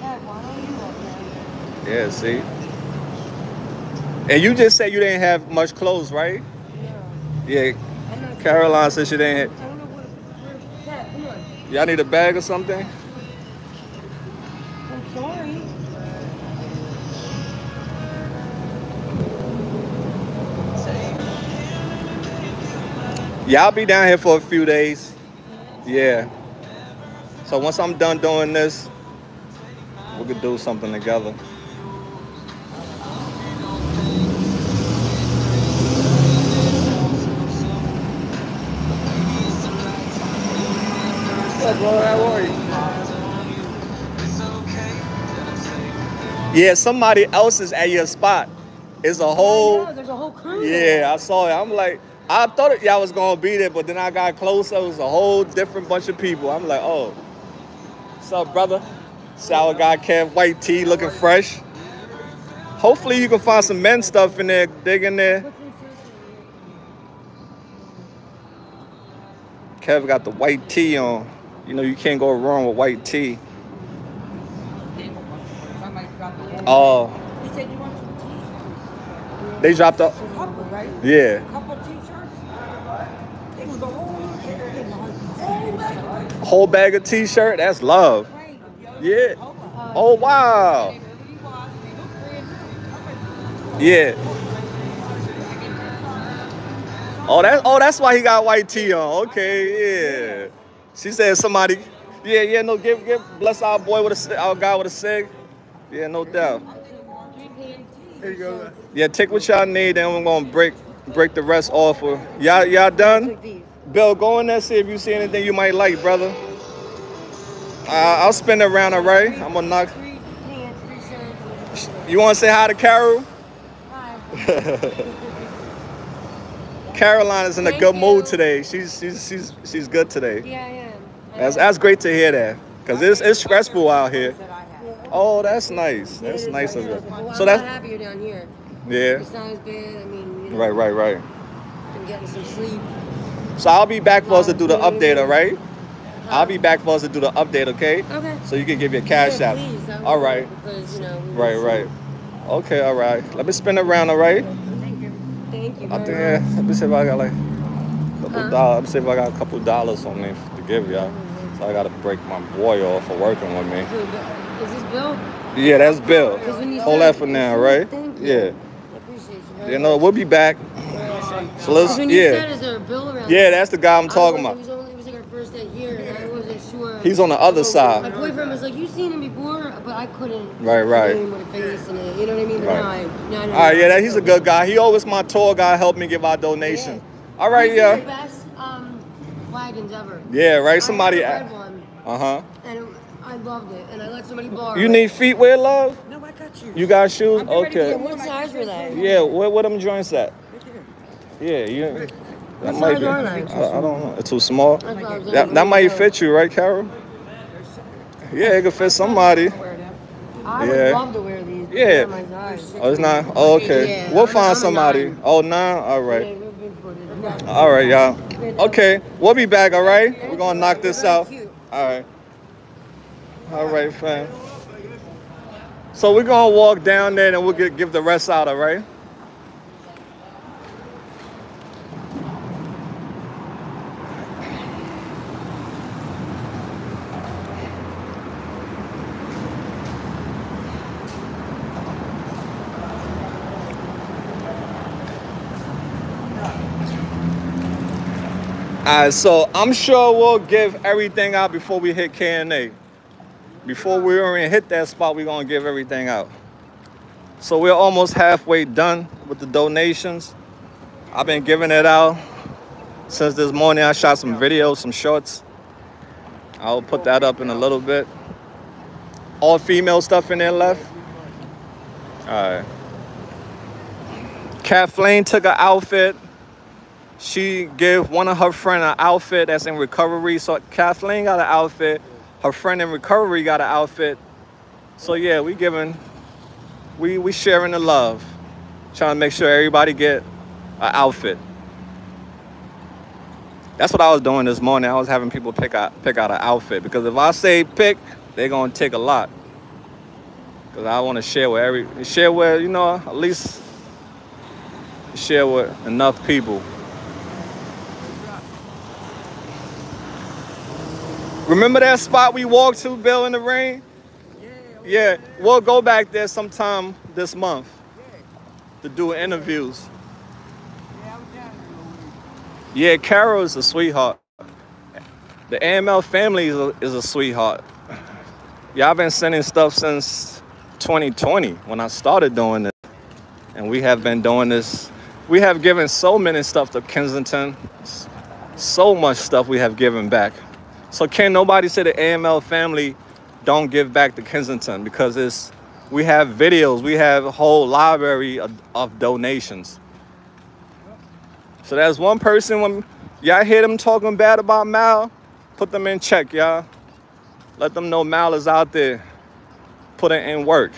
Kev, why don't you up there? Yeah, see? And you just said you didn't have much clothes, right? Yeah. Yeah, Caroline said she didn't have. I don't know what. where- Kev, come on. Y'all need a bag or something? Yeah, I'll be down here for a few days. Yeah. So once I'm done doing this, we could do something together. What's up, brother? How are you? Yeah, somebody else is at your spot. It's a oh, I whole. know, there's a whole crew. there. Yeah, I saw it. I'm like, I thought it- y'all was gonna be there, but then I got closer. It was a whole different bunch of people. I'm like, oh, what's up, brother? Sour guy, Kev, white tee, looking fresh. Hopefully, you can find some men stuff in there, dig in there. Kev got the white tee on. You know, you can't go wrong with white tee. Oh, they dropped the. Yeah, Couple t-shirts? It was the whole, whole bag. Whole bag of t-shirt. That's love. Yeah. Oh wow. Yeah. Oh, that. Oh, that's why he got white tee on. Okay, yeah. She said somebody. Yeah, yeah. No, give, give. Bless our boy with a, our guy with a cig. Yeah, no doubt. Here you go. Yeah, take what y'all need, and we're gonna break, break the rest off. Of, y'all, y'all done? Bill, go in there see if you see anything you might like, brother. Uh, I'll spin around, all right? I'm gonna knock. Three pants, three shirts. You want to say hi to Carol? Hi. (laughs) Caroline is in a Thank good mood today. She's she's she's she's good today. Yeah, I am. I That's am. that's great to hear that. Cause it's it's stressful out here. That I had. Oh, that's nice. That's is nice of you. Well, So that's happier down here. yeah. It's not as bad. I mean, you know, Right, right, right. I'm getting some sleep. So I'll be back for us to do the update, all right? I'll be back for us to do the update, okay? Okay. So you can give your cash yeah, out. Please, All right. Because, you know, Right, right. Okay, all right. Let me spin around, all right? Thank you. Thank you. I think very yeah, much. let me see if I got like a couple Huh? dollars. Let me see if I got a couple dollars on me to give y'all. So I gotta break my boy off for working with me. Is this Bill? Yeah, that's Bill. Hold that for now, right? Thank you. Yeah. I appreciate you. very You know, we'll be back. So let's 'Cause when you said, yeah. is there a Bill around? Yeah, that's the guy I'm talking about. It was, only, it was like our first day here, and I wasn't sure. He's on the other side. My boyfriend was like, "You seen him before," but I couldn't. Right, right. name With a face and it, you know what I mean? But Right. now I, now I All right, yeah, that, he's a good guy. He always my tour guy, helped me give our donation. All right, These are the yeah. best um, wagons ever. Yeah, right. I Somebody. had one, Uh huh. and it, I loved it, and I let somebody borrow. You need feet wear love? No, I got you. You got shoes? I'm Yeah, Okay. what size were they? Yeah, where, where them joints at? Right there. Yeah, you. That What might be. I. I don't know. It's too small. That's what I was That, that might fit you, right, Carol? Yeah, it could fit somebody. I Yeah. would love to wear these. Yeah. They're my size. Oh, it's not. Oh, okay. Yeah, We'll find somebody. nine. Oh, nine. All Yeah, right. we're big-footed. All right, y'all. Okay, we'll be back. All right. We're gonna knock this out. All right. All right, fam. So we're gonna walk down there and we'll get, give the rest out. All right. Right, so I'm sure we'll give everything out before we hit K&A. Before we even hit that spot, we're gonna give everything out. So we're almost halfway done with the donations. I've been giving it out since this morning. I shot some videos, some shorts. I'll put that up in a little bit. All female stuff in there left. All right. Kathleen took an outfit she gave one of her friend an outfit that's in recovery. So Kathleen got an outfit. Her friend in recovery got an outfit. So yeah, we giving, we we sharing the love, trying to make sure everybody get an outfit. That's what I was doing this morning. I was having people pick out pick out an outfit because if I say pick, they're gonna take a lot. Cause I want to share with every share with you know at least share with enough people. Remember that spot we walked to, Bill, in the rain? Yeah, Yeah, we'll go back there sometime this month to do interviews. Yeah, Carol is a sweetheart. The AML family is a, is a sweetheart. Yeah, I've been sending stuff since 2020 when I started doing this. And we have been doing this. We have given so many stuff to Kensington. So much stuff we have given back. So can nobody say the AML family don't give back to Kensington because it's we have videos, we have a whole library of, of donations. So there's one person when y'all hear them talking bad about Mal, put them in check, y'all. Let them know Mal is out there putting in work.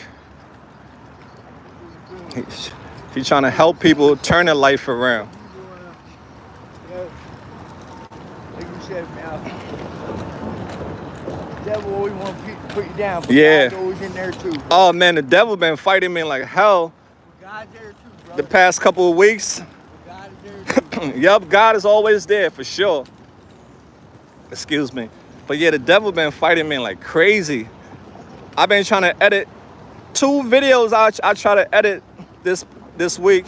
He's he trying to help people turn their life around. Like you said, man. Devil always want to put you down, but Yeah. God's always in there too. Oh man, the devil been fighting me like hell God's there too, the past couple of weeks. God is there too. (laughs) yep, God is always there for sure. Excuse me. But yeah, the devil been fighting me like crazy. I've been trying to edit two videos I, I try to edit this this week.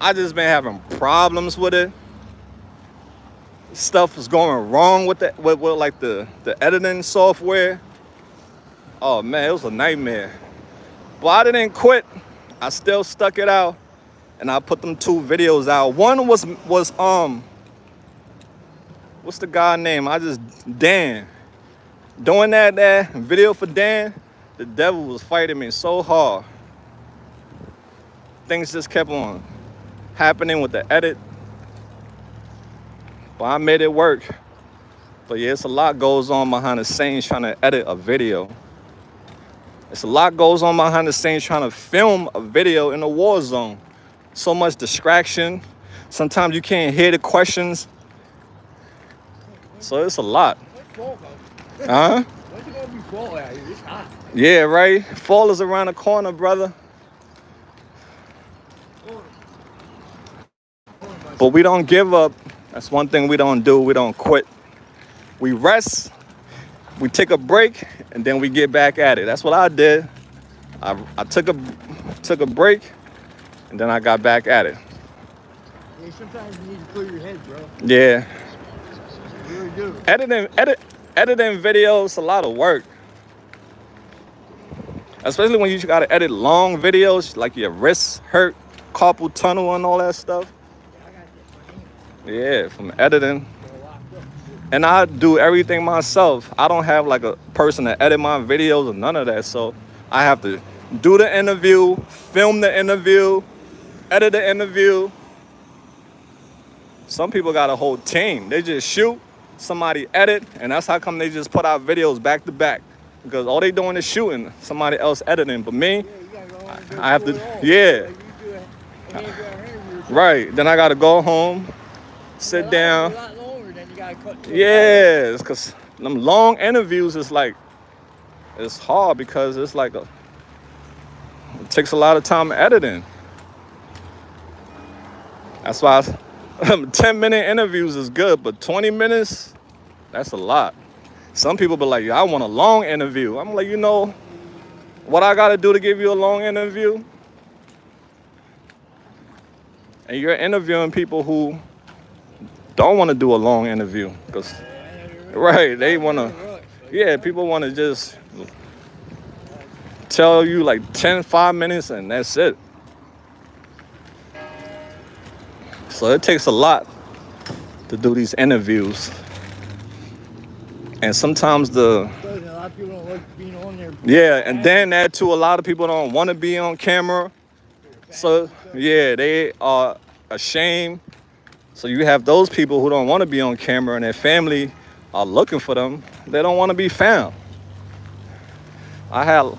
I just been having problems with it. Stuff was going wrong with the with, with like the, the editing software. Oh man, it was a nightmare. But I didn't quit. I still stuck it out and I put them two videos out. One was was um what's the guy name? I just Dan. Doing that that video for Dan, the devil was fighting me so hard. things just kept on happening with the edit. I made it work. But yeah, it's a lot goes on behind the scenes trying to edit a video. It's a lot goes on behind the scenes trying to film a video in a war zone. So much distraction. Sometimes you can't hear the questions. So it's a lot. Huh? Yeah, right? Fall is around the corner, brother. But we don't give up. That's one thing we don't do. We don't quit. We rest, we take a break, and then we get back at it. That's what I did. I, I took a took a break, and then I got back at it. Yeah, sometimes you need to clear your head, bro. Yeah, You really do. editing edit editing videos a lot of work. Especially when you gotta edit long videos, like your wrists hurt, carpal tunnel, and all that stuff. Yeah, from editing. And I do everything myself. I don't have like a person to edit my videos or none of that. So I have to do the interview, film the interview, edit the interview. Some people got a whole team. They just shoot, somebody edit, and that's how come they just put out videos back to back. Because all they doing is shooting, somebody else editing. But me, Yeah, I have to- yeah. Like you do it- and then you go ahead and you're- right, then I gotta go home, sit down. A lot longer than you gotta cut. Yeah, it's cause them long interviews is like it's hard because it's like a it takes a lot of time editing. That's why I, (laughs) 10 minute interviews is good, but 20 minutes, that's a lot. Some people be like, I want a long interview. I'm like, you know what I gotta do to give you a long interview? And you're interviewing people who don't want to do a long interview because right they want to yeah people want to just tell you like 10 5 minutes and that's it. So it takes a lot to do these interviews. And sometimes the yeah and then that too a lot of people don't want to be on camera. So yeah they are ashamed so you have those people who don't want to be on camera and their family are looking for them. They don't want to be found. I have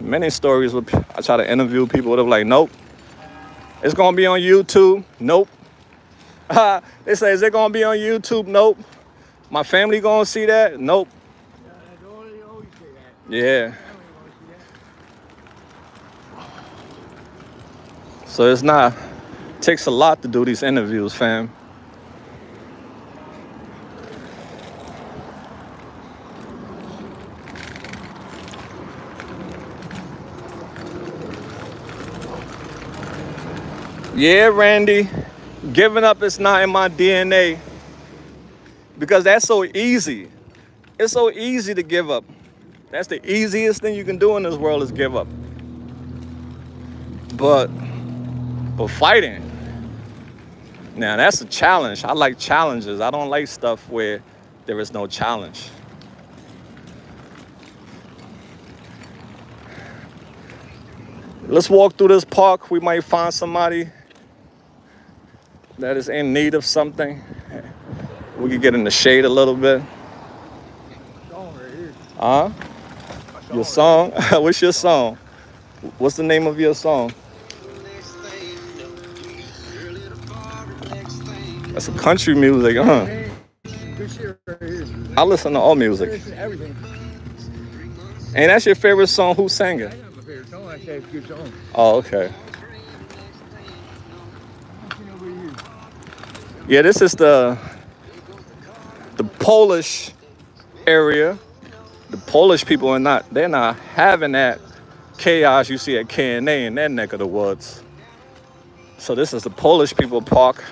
many stories where I try to interview people that are like, nope, it's gonna be on YouTube. Nope. (laughs) they say, is it gonna be on YouTube? Nope. My family gonna see that? Nope. Yeah. So it's not takes a lot to do these interviews, fam. Yeah, Randy, giving up is not in my DNA because that's so easy. It's so easy to give up. That's the easiest thing you can do in this world is give up. But but fighting, now that's a challenge. I like challenges. I don't like stuff where there is no challenge. Let's walk through this park. We might find somebody that is in need of something. We could get in the shade a little bit. Huh? Your song? (laughs) What's your song? What's the name of your song? That's a country music, huh? I listen to all music. And that's your favorite song? Who sang it? Oh, okay. Yeah, this is the the Polish area. The Polish people are not they're not having that chaos you see at K&A in that neck of the woods. So this is the Polish people park.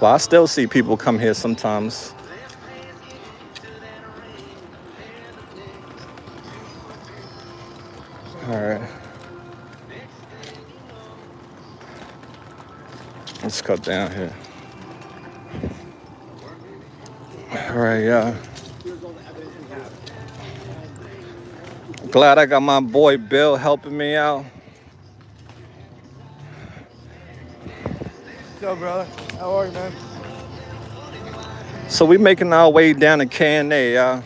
But I still see people come here sometimes. All right. Let's cut down here. All right, yeah. Glad I got my boy Bill helping me out. Up, brother? How are you, man? So we making our way down to K&A, y'all.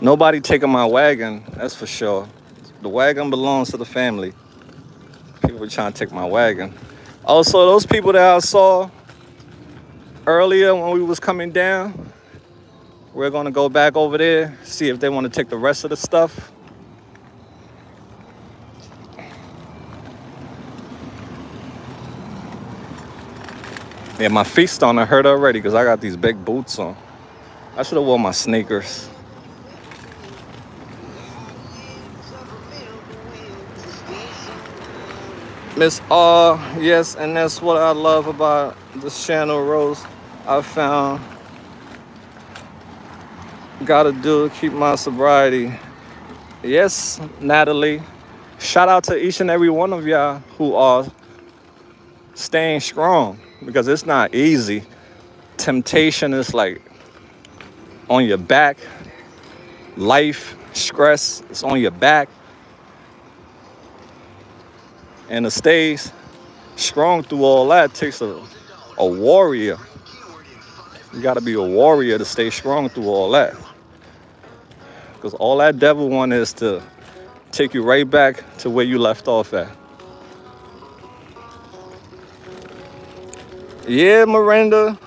Nobody taking my wagon, that's for sure. The wagon belongs to the family. People trying to take my wagon. Also, those people that I saw earlier when we was coming down, we're gonna go back over there, see if they want to take the rest of the stuff. Yeah, my feet starting to hurt already because I got these big boots on. I should have worn my sneakers. Miss R, yes, and that's what I love about this channel, Rose. I found gotta do to keep my sobriety. Yes, Natalie. Shout out to each and every one of y'all who are staying strong because it's not easy. Temptation is like on your back. Life, stress is on your back. And to stay strong through all that takes a, a warrior. You gotta be a warrior to stay strong through all that. Because all that devil want is to take you right back to where you left off at. Yeah, Miranda.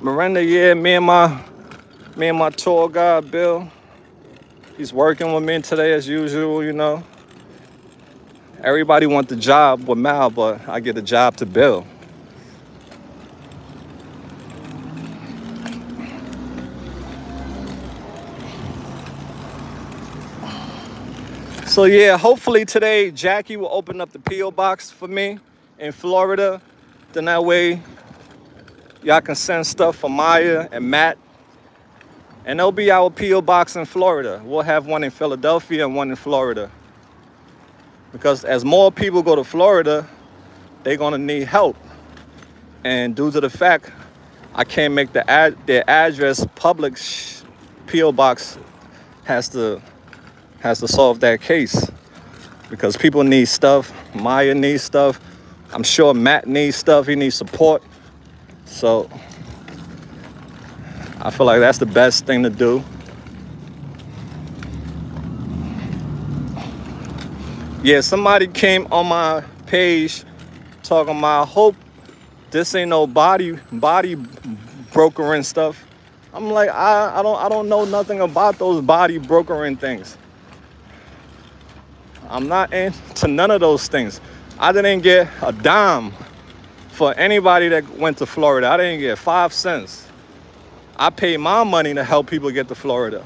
Miranda, yeah, me and my me and my tour guy, Bill. He's working with me today as usual, you know. Everybody want the job with Mal, but I get the job to Bill. So yeah, hopefully today Jackie will open up the PO box for me in Florida. Then that way y'all can send stuff for Maya and Matt. And there'll be our PO box in Florida. We'll have one in Philadelphia and one in Florida. Because as more people go to Florida, they're gonna need help. And due to the fact I can't make the ad their address public, PO box has to has to solve that case because people need stuff. Maya needs stuff. I'm sure Matt needs stuff. He needs support. So I feel like that's the best thing to do. Yeah, somebody came on my page talking about hope this ain't no body body brokering stuff. I'm like, I, I don't I don't know nothing about those body brokering things. I'm not into none of those things. I didn't get a dime for anybody that went to Florida. I didn't get five cents. I paid my money to help people get to Florida.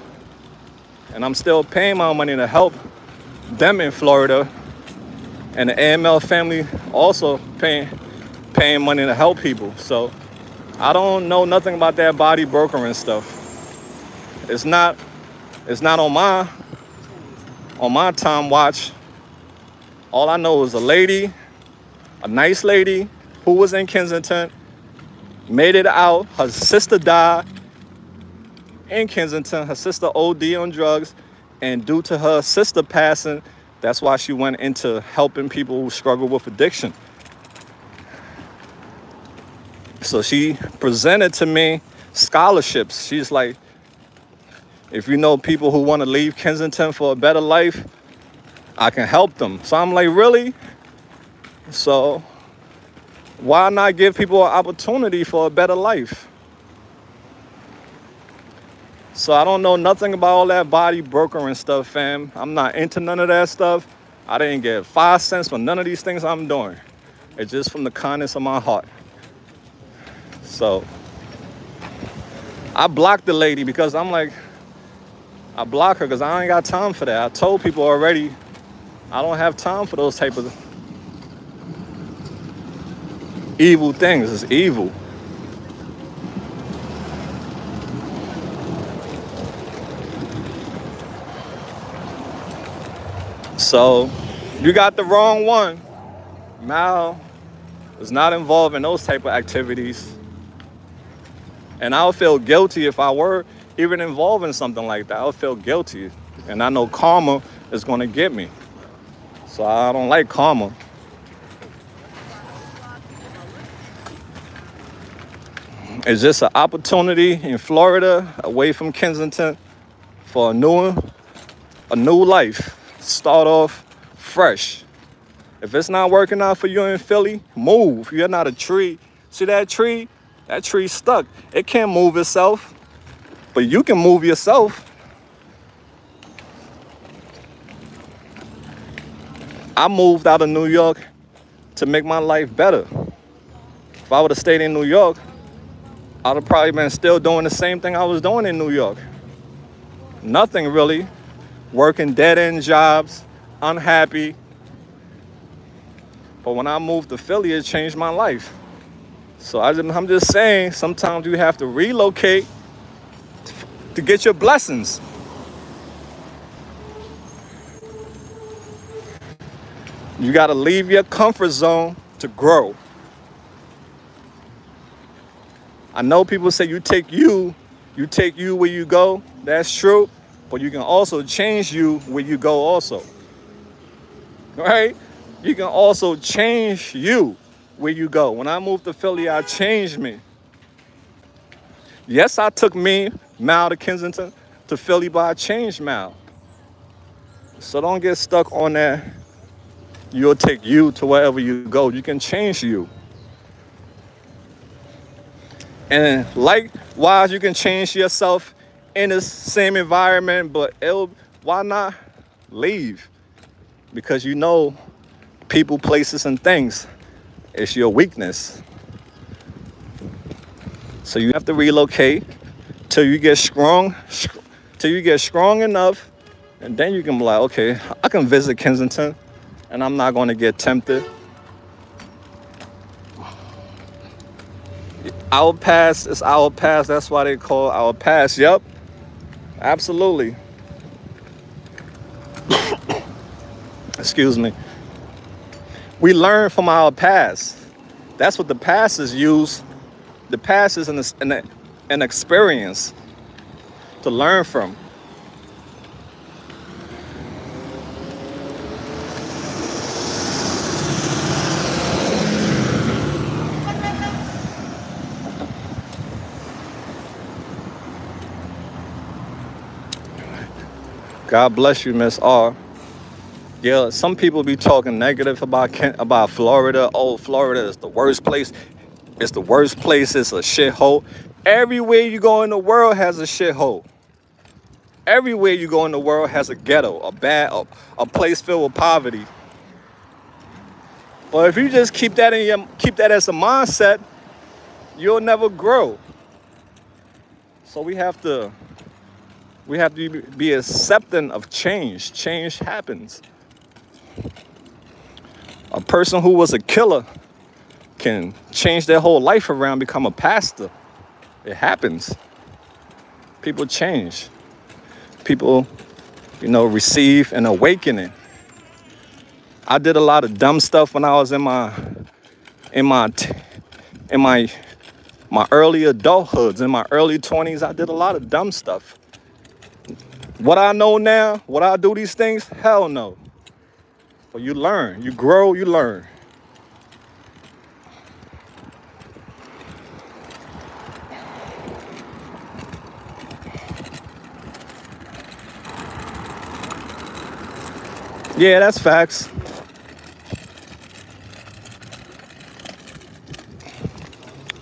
And I'm still paying my money to help them in Florida. And the AML family also paying paying money to help people. So I don't know nothing about that body brokering stuff. It's not it's not on my on my time watch. All I know is a lady, a nice lady who was in Kensington, made it out. Her sister died in Kensington. Her sister OD on drugs. And due to her sister passing, that's why she went into helping people who struggle with addiction. So she presented to me scholarships. She's like, if you know people who want to leave Kensington for a better life, I can help them. So I'm like, really? So why not give people an opportunity for a better life? So I don't know nothing about all that body brokering stuff, fam. I'm not into none of that stuff. I didn't get five cents for none of these things I'm doing. It's just from the kindness of my heart. So I blocked the lady because I'm like, I block her because I ain't got time for that. I told people already, I don't have time for those type of evil things. It's evil. So you got the wrong one. Mal was not involved in those type of activities. And I would feel guilty if I were even involved in something like that. I would feel guilty. And I know karma is gonna get me. So I don't like karma. It's just an opportunity in Florida, away from Kensington, for a new, a new life. Start off fresh. If it's not working out for you in Philly, move. You're not a tree. See that tree? That tree's stuck. It can't move itself, but you can move yourself. I moved out of New York to make my life better. If I would have stayed in New York, I'd have probably been still doing the same thing I was doing in New York. Nothing really. Working dead end jobs, unhappy. But when I moved to Philly, it changed my life. So I, am just saying, sometimes you have to relocate to get your blessings. You got to leave your comfort zone to grow. I know people say you take you, you take you where you go. That's true. But you can also change you where you go also. Right? You can also change you where you go. When I moved to Philly, I changed me. Yes, I took me, Mal to Kensington, to Philly, but I changed Mal. So don't get stuck on that. You'll take you to wherever you go. You can change you. And likewise, you can change yourself in the same environment, but it'll, why not leave? Because you know people, places, and things. It's your weakness. So you have to relocate till you get strong, till you get strong enough, and then you can be like, okay, I can visit Kensington, and I'm not going to get tempted. Our past is our past. That's why they call our past. Yep. Absolutely. (coughs) Excuse me. We learn from our past. That's what the past is used. The past is an, an, an experience to learn from. God bless you, Miss R. Yeah, some people be talking negative about Kent, about Florida. Oh, Florida is the worst place. It's the worst place. It's a shithole. Everywhere you go in the world has a shithole. Everywhere you go in the world has a ghetto, a bad, a, a place filled with poverty. But if you just keep that in your, keep that as a mindset, you'll never grow. So we have to we have to be accepting of change. Change happens. A person who was a killer can change their whole life around, become a pastor. It happens. People change. People, you know, receive an awakening. I did a lot of dumb stuff when I was in my in my in my my early adulthoods, in my early 20s, I did a lot of dumb stuff. What I know now, what I do these things, hell no. But you learn, you grow, you learn. Yeah, that's facts.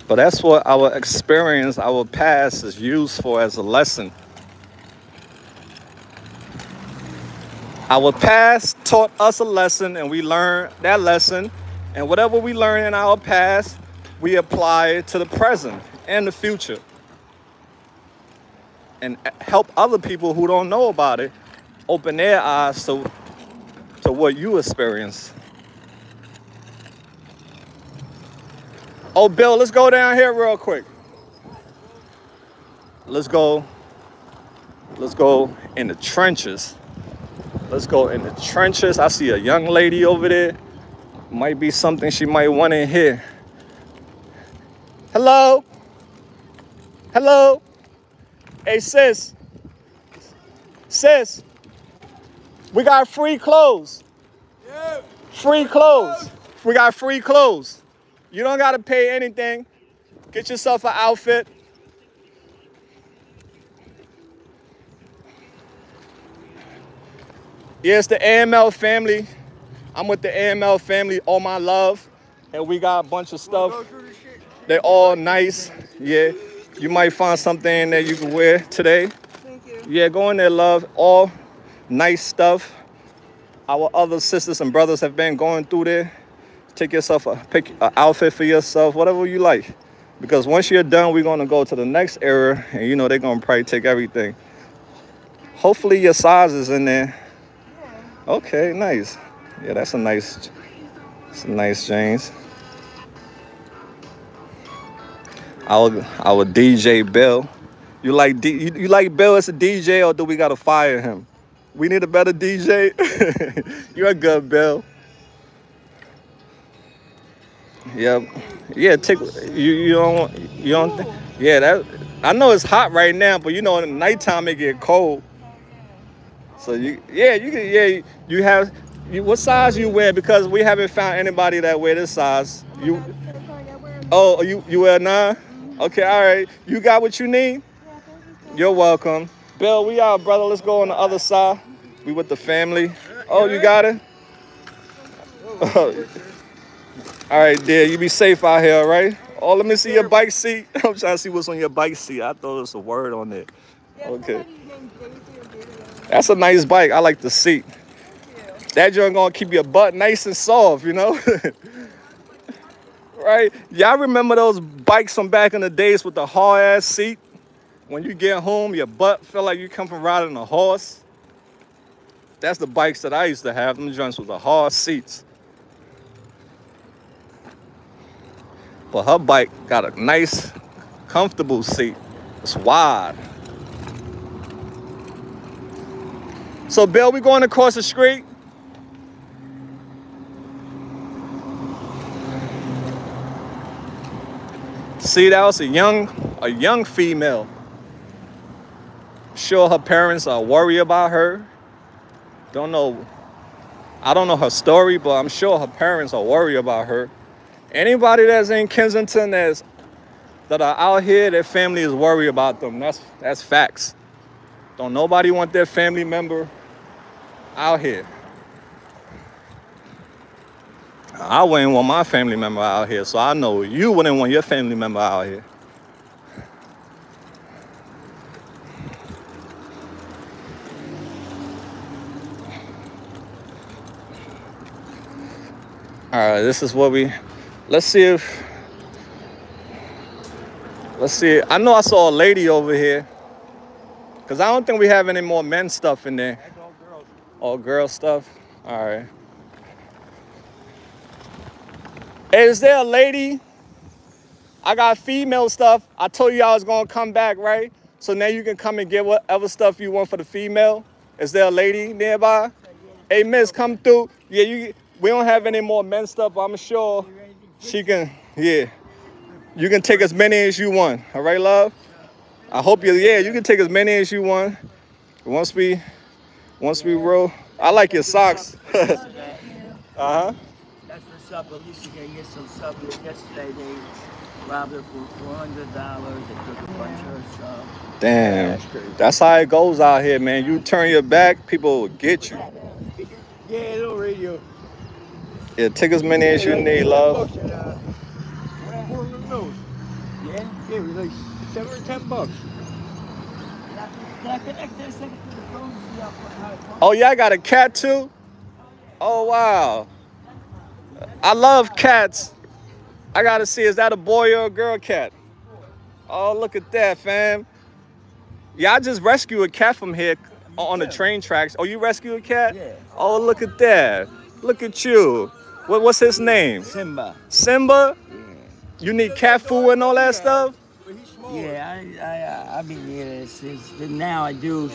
But that's what our experience, our past is used for as a lesson. Our past taught us a lesson and we learned that lesson. And whatever we learn in our past, we apply it to the present and the future. And help other people who don't know about it open their eyes to, to what you experience. Oh, Bill, let's go down here real quick. Let's go. Let's go in the trenches. Let's go in the trenches. I see a young lady over there. Might be something she might want to hear. Hello? Hello? Hey, sis. Sis. We got free clothes. Free clothes. We got free clothes. You don't got to pay anything. Get yourself an outfit. Yeah, the AML family. I'm with the AML family, all my love. And we got a bunch of stuff. They're all nice. Yeah. You might find something that you can wear today. Thank you. Yeah, go in there, love. All nice stuff. Our other sisters and brothers have been going through there. Take yourself a pick an outfit for yourself, whatever you like. Because once you're done, we're gonna go to the next era, and you know they're gonna probably take everything. Hopefully your size is in there. Okay, nice. Yeah, that's a nice, it's a nice James. Our our DJ Bill. You like D, you, you like Bill as a DJ, or do we gotta fire him? We need a better DJ. (laughs) You're a good Bill. Yep. Yeah, take you you don't you don't think yeah that I know it's hot right now, but you know in the nighttime it get cold. So you yeah you can yeah you have you what size you wear because we haven't found anybody that wear this size. You oh, oh you you wear nine? Okay, all right. You got what you need? You're welcome. Bill, we out, brother. Let's go on the other side. We with the family. Oh, you got it? Oh. all right, dear. You be safe out here, all right? Oh, let me see your bike seat. (laughs) I'm trying to see what's on your bike seat. I thought it was a word on it. Okay. That's a nice bike. I like the seat. That joint gonna keep your butt nice and soft, you know? (laughs) right? Y'all remember those bikes from back in the days with the hard ass seat? When you get home, your butt feel like you come from riding a horse. That's the bikes that I used to have. Them joints with the hard seats. But her bike got a nice, comfortable seat. It's wide. So, Bill, we going across the street. See, that was a young, a young female. Sure, her parents are worried about her. Don't know. I don't know her story, but I'm sure her parents are worried about her. Anybody that's in Kensington that's that are out here, their family is worried about them. That's that's facts. Don't nobody want their family member out here. I wouldn't want my family member out here, so I know you wouldn't want your family member out here. All right, this is what we. Let's see if. Let's see. I know I saw a lady over here. Cause I don't think we have any more men stuff in there. All girl stuff. All right. Hey, is there a lady? I got female stuff. I told you I was gonna come back, right? So now you can come and get whatever stuff you want for the female. Is there a lady nearby? Hey, miss, come through. Yeah, you. We don't have any more men stuff. But I'm sure she can. Yeah, you can take as many as you want. All right, love. I hope you. Yeah, you can take as many as you want. Once we, once we roll. I like your socks. (laughs) uh huh. That's what's up. At least you can get some stuff. Yesterday they robbed her for four hundred dollars. They took a bunch of stuff. Damn. That's how it goes out here, man. You turn your back, people will get you. Yeah. Yeah, take as many as you need, love. Uh, four little notes. Yeah. Yeah, it was like seven or ten bucks. Can I connect this second to the phone? See how how it Oh, yeah, I got a cat too? Oh, wow. I love cats. I gotta see, is that a boy or a girl cat? Oh, look at that, fam. Yeah, I just rescued a cat from here on the train tracks. Oh, you rescued a cat? Yeah. Oh, look at that. Look at you. What, what's his name? Simba. Simba? Yeah. You need cat food and all that stuff? But he's small. Yeah, I, I, I, I mean, yeah, it's, it's, now I do.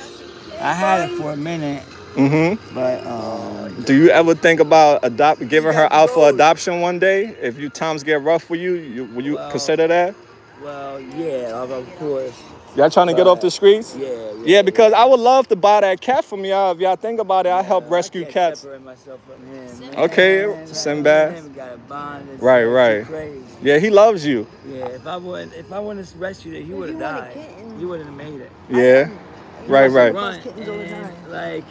I had it for a minute, Mm-hmm. But um, Do you ever think about adopt giving her out for adoption one day? If you times get rough for you, you will you Well, consider that? well, yeah, of course. Y'all trying to get off the streets? Yeah, yeah. Yeah, because I would love to buy that cat from y'all. If y'all think about it, I help Yeah, rescue can't cats. Separate myself from him. Okay, Man, Sinbad. him got a bond. It's- Right, right. Crazy. Yeah, he loves you. Yeah, if I would, if I wouldn't have rescued it, he would have you want a died. kitten. He wouldn't have made it. Yeah. Right, right. run, Kittens all the and. Like,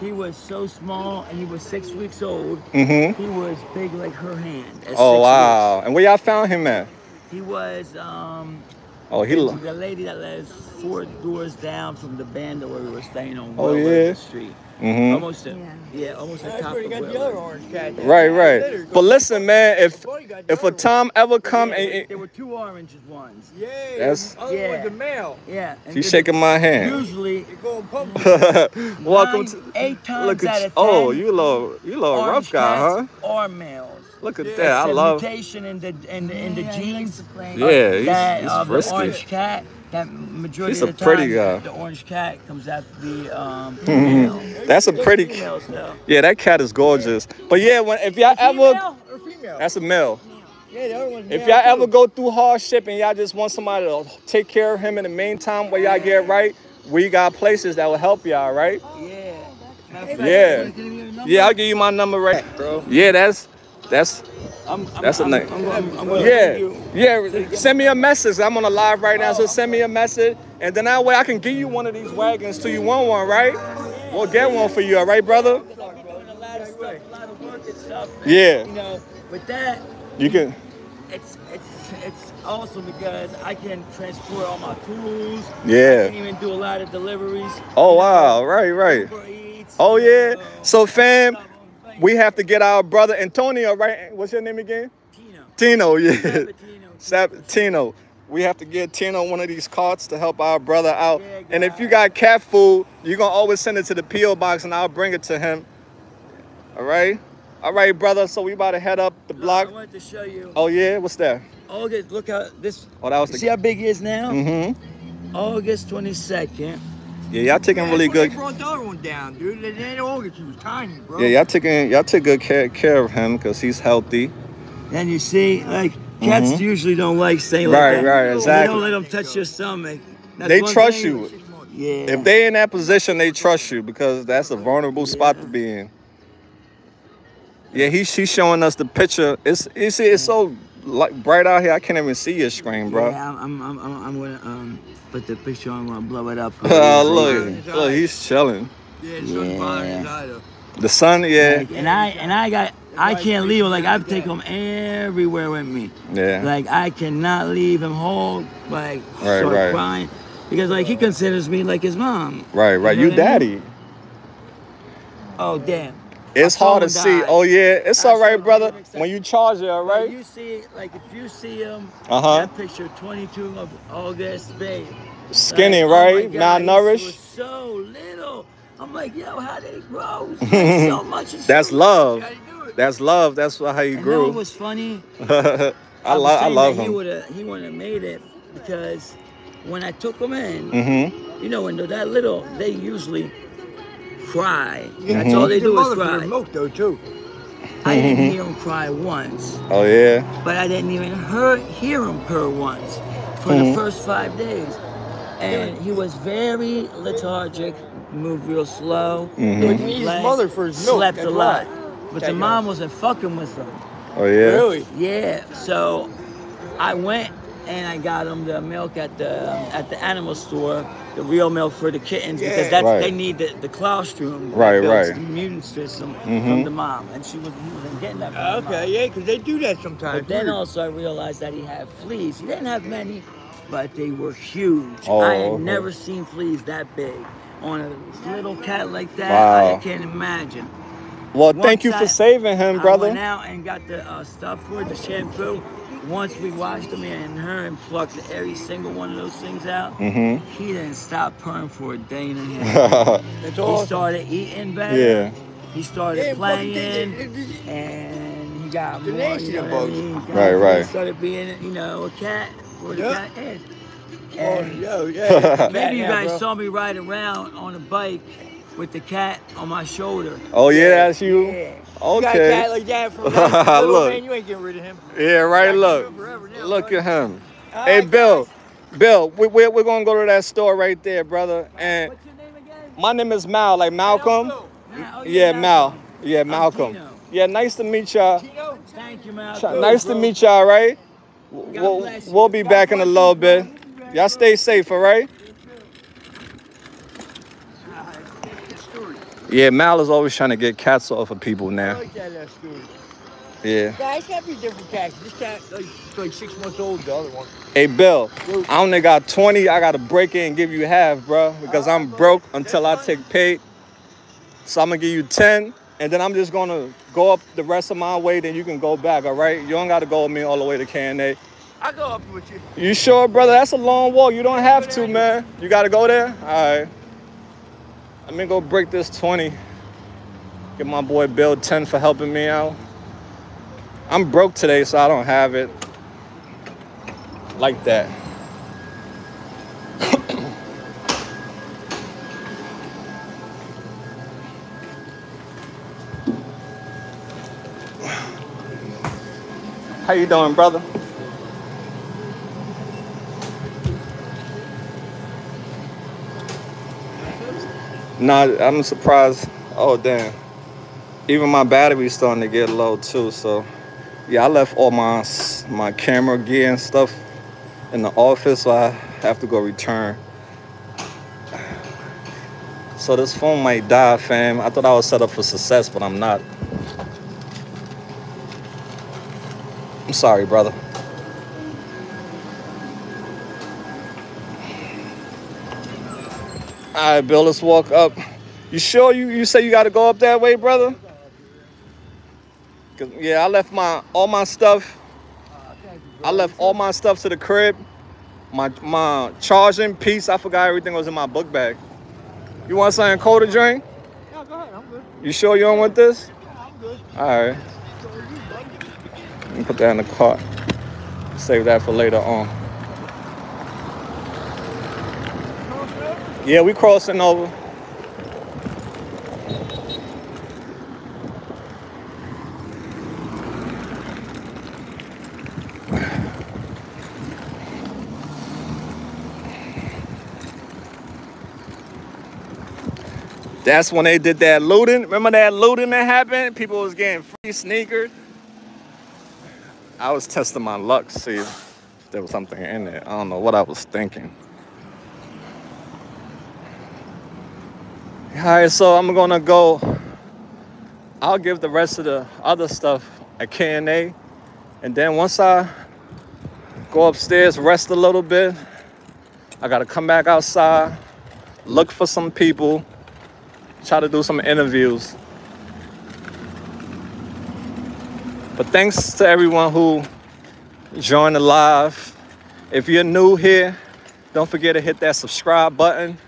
he was so small, and he was six weeks old. Mm-hmm. He was big like her hand. at Oh six wow. And where y'all found him at? He was um. Oh, he. lo- the lady that lives four doors down from the band where we were staying on Oh, Willard yeah? Street. Mhm. Almost a, Yeah. yeah. almost the top where of got the other orange cat. there. Right, Litter, But listen, man, if Buddy got the if a other one. time ever come Yeah, and, there, and there were two orange ones. Yeah, That's- the other Yeah. one's a male. Yeah. and she's shaking my hand. Usually, They call him pumpkin. (laughs) Welcome nine, to. eight times Look at you. of Oh, ten, you little you little rough guy, huh? cats are males. Look at Yeah, that. I love. mutation in the in the, in the Yeah, he genes. Yeah, he's, that he's uh, the orange cat. That majority He's of a the pretty time, guy. The orange cat comes out to be um. Male. (laughs) That's a pretty. females, though. Yeah, that cat is gorgeous. But yeah, when if y'all ever, Female or female? that's a male. Yeah, the other one's If y'all ever go through hardship and y'all just want somebody to take care of him in the meantime while y'all get right, we got places that will help y'all, right? Yeah. Matter of fact, Yeah. I give you your number? Yeah, I'll give you my number right, bro. Yeah, that's that's I'm, I'm, That's a I'm, yeah, yeah. Send me a message. I'm on a live right now, so send me a message, and then that way I can give you one of these wagons till you want one, right? We'll get one for you, all right, brother? Because I'll be doing a lot of stuff, a lot of work and stuff. and, Yeah. You know, with that, You can. it's it's it's awesome because I can transport all my tools. Yeah. I can even do a lot of deliveries. Oh wow, right, right. Oh yeah. uh, So fam, stuff on things. We have to get our brother Antonio, right? What's your name again? Tino. Tino, yeah. Sabatino. Sab- (laughs) Tino. We have to get Tino one of these carts to help our brother out. Yeah, And if you got cat food, you're gonna always send it to the P.O. box and I'll bring it to him. All right? All right, brother. So we about to head up the block. I wanted to show you. Oh yeah, what's that? August. Look how this. Oh, that was See how big he is now? Mm-hmm. August 22nd. Yeah, y'all taking That's really good. They brought the other one down, dude. They didn't August. He was tiny, bro. Yeah, y'all taking y'all take good care, care of him because he's healthy. And you see, like cats Mhm. usually don't like staying Right, like that. right, You exactly. don't let them touch your stomach. That's They trust thing- you. Yeah. If they in that position, they trust you because that's a vulnerable spot to be in. Yeah, he she's showing us the picture. It's you see, it's so like bright out here. I can't even see your screen, bro. Yeah, I'm, I'm, I'm, I'm gonna um put the picture on. I'm gonna blow it up. (laughs) Uh, look, look, he's chilling. Yeah, the sun's bothering his eye. The sun, yeah, Like, and I and I got I can't leave him. Like I take him everywhere with me. yeah. Like I cannot leave him home. Like Right, start right. crying because like he considers me like his mom. Right, right. know You what I mean? daddy. Oh damn. It's hard to see. die. Oh yeah, it's I all right, brother. When you charge it, all Like, right. you see, like if you see him, Uh-huh. that picture 22 of August, babe. Skinny, Like, oh right? God, he Malnourished. was so little. I'm like, yo, how did he grow like, so (laughs) much? That's so love. How did he do it? That's love. That's how he And you know what grew. was funny? (laughs) I was love. I love that He him. would have. He wouldn't have made it because when I took him in, Mm-hmm. you know, when they're that little, they usually cry. Mm-hmm. That's all they do is mother for cry. the milk, though, too. I didn't hear him cry once. Oh yeah. but I didn't even hear, hear him purr once for Mhm. the first five days. And he was very lethargic, moved real slow. Mhm. He his mother for his milk, Slept a lot. why. But That the young. mom wasn't fucking with him. Oh yeah. Really? Yeah, so I went and I got him the milk at the at the animal store, the real milk for the kittens because that's Right. they need the, the colostrum, Right, right. the immune system Mhm. from the mom, and she was he wasn't getting that from the mom. Okay, yeah, because they do that sometimes. But then also I realized that he had fleas. He didn't have many, but they were huge. Oh, I had okay. never seen fleas that big on a little cat like that. Wow. I can't imagine. Well, thank you Once for saving him, I went brother. out and got the uh, stuff for it, the shampoo. Once we washed him and her and plucked every single one of those things out, Mm-hmm. he didn't stop purring for a day and a (laughs) half. He awesome. started eating better. Yeah. He started Yeah, playing, and he got The more. You know of what I bugs. mean? Got- Right, right. He started being, you know, a cat where the Yeah. cat is. Oh, yo, yeah. (laughs) maybe you guys bro. saw me ride around on a bike with the cat on my shoulder. Oh yeah, that's you. Yeah. You got a cat like that for (laughs) life, little Look. man, you ain't getting rid of him. Yeah, right. Look, now, look bud. at him. All Hey, right, Bill. guys. Bill, we, we're, we're gonna go to that store right there, brother. And What's your name again? my name is Mal, like Malcolm. Mal- oh, Yeah, Malcolm. Mal. Yeah, Malcolm. Yeah, nice to meet y'all. Thank you, man. Nice to meet y'all, right? We'll, we'll be God back in a little bit. Y'all stay safe, all right? Yeah, Mal is always trying to get cats off of people now. like that story. Yeah. Guys have different cats. This cat like, like six months old. The other one. Hey, Bill, I only got 20. I got to break in and give you half, bro, because I'm broke until I take paid. So I'm going to give you 10, and then I'm just going to go up the rest of my way, then you can go back, all right? You don't got to go with me all the way to K&A. I'll go up with you. You sure, brother? That's a long walk. You don't have to, man. You got to go there? All right. Let me go break this 20. Give my boy Bill 10 for helping me out. I'm broke today, so I don't have it like that. How you doing, brother? Nah, I'm surprised. Oh damn. Even my battery's starting to get low too. So yeah, I left all my my camera gear and stuff in the office, so I have to go return. So this phone might die, fam. I thought I was set up for success, but I'm not. I'm sorry, brother. All right, Bill, let's walk up. You sure you, you say you got to go up that way, brother? 'Cause, yeah, I left my all my stuff. I left all my stuff to the crib. My my charging piece, I forgot everything was in my book bag. You want something cold to drink? Yeah, go ahead. I'm good. You sure you don't want this? I'm good. All right. Me put that in the cart. Save that for later on. Yeah, we crossing over. That's when they did that looting. Remember that looting that happened? People was getting free sneakers. I was testing my luck, see if there was something in there. I don't know what I was thinking. All right, so I'm gonna go. I'll give the rest of the other stuff at K&A, and then once I go upstairs, rest a little bit, I gotta come back outside, look for some people, try to do some interviews. But thanks to everyone who joined the live. If you're new here, don't forget to hit that subscribe button.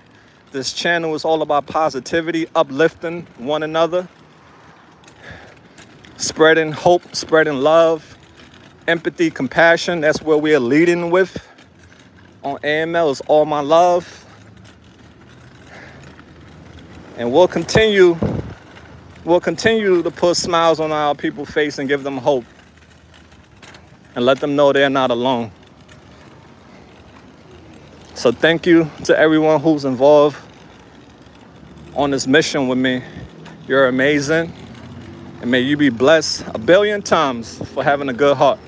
This channel is all about positivity, uplifting one another, spreading hope, spreading love, empathy, compassion. That's where we are leading with. On AML is all my love. And we'll continue we'll continue to put smiles on our people's face and give them hope and let them know they're not alone. So thank you to everyone who's involved on this mission with me. You're amazing. And may you be blessed a billion times for having a good heart.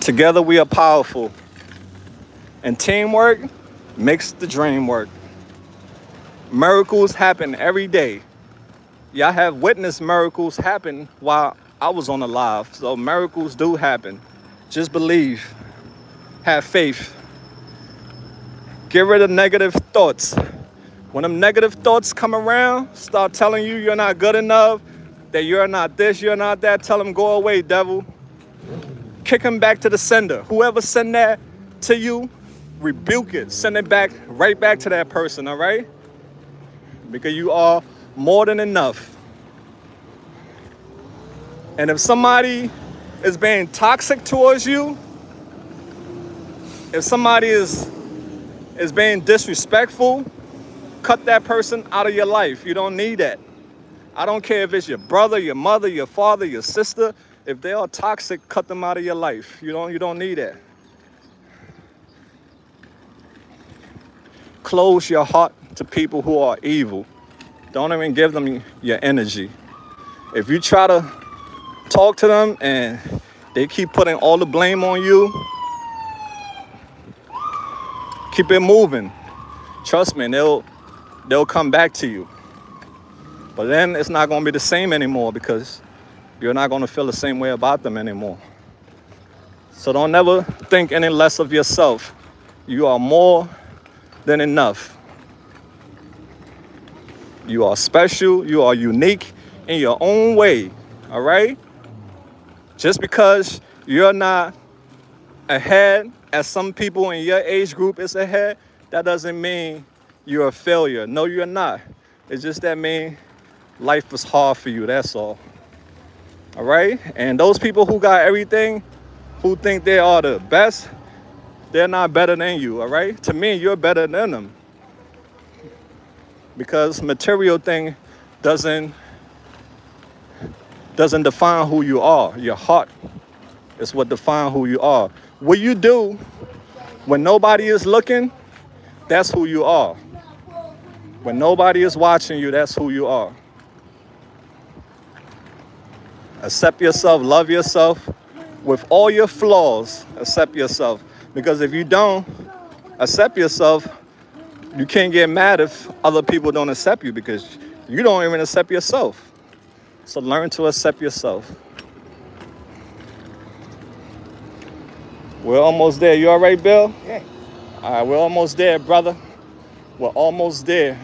Together we are powerful. And teamwork makes the dream work. Miracles happen every day. Y'all have witnessed miracles happen while I was on the live. So miracles do happen. Just believe. Have faith. Get rid of negative thoughts. When them negative thoughts come around, start telling you you're not good enough, that you're not this, you're not that, tell them go away, devil kick him back to the sender. Whoever send that to you, rebuke it. Send it back right back to that person, all right? Because you are more than enough. And if somebody is being toxic towards you, if somebody is is being disrespectful, cut that person out of your life. You don't need that. I don't care if it's your brother, your mother, your father, your sister. If they are toxic, cut them out of your life. You don't you don't need that. Close your heart to people who are evil. Don't even give them your energy. If you try to talk to them and they keep putting all the blame on you, keep it moving. Trust me, they'll they'll come back to you. But then it's not going to be the same anymore because you're not going to feel the same way about them anymore. So don't never think any less of yourself. You are more than enough. You are special, you are unique in your own way, all right? Just because you're not ahead as some people in your age group is ahead, that doesn't mean you're a failure. No, you're not. It's just that mean life was hard for you, that's all. All right? And those people who got everything, who think they are the best, they're not better than you, all right? To me, you're better than them. Because material thing doesn't doesn't define who you are. Your heart is what defines who you are. What you do when nobody is looking, that's who you are. When nobody is watching you, that's who you are. Accept yourself, love yourself with all your flaws. Accept yourself. Because if you don't accept yourself, you can't get mad if other people don't accept you because you don't even accept yourself. So learn to accept yourself. We're almost there. You all right, Bill? Yeah. All right, we're almost there, brother. We're almost there.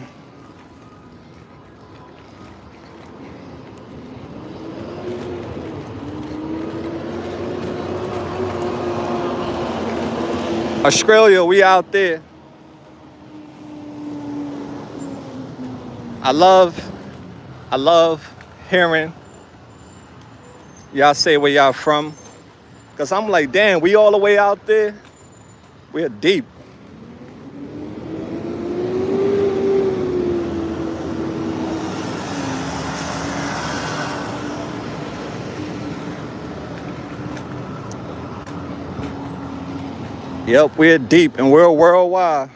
Australia, we out there. I love, I love hearing y'all say where y'all from. Cause I'm like, damn, we all the way out there. We're deep. Yep, we're deep and we're worldwide.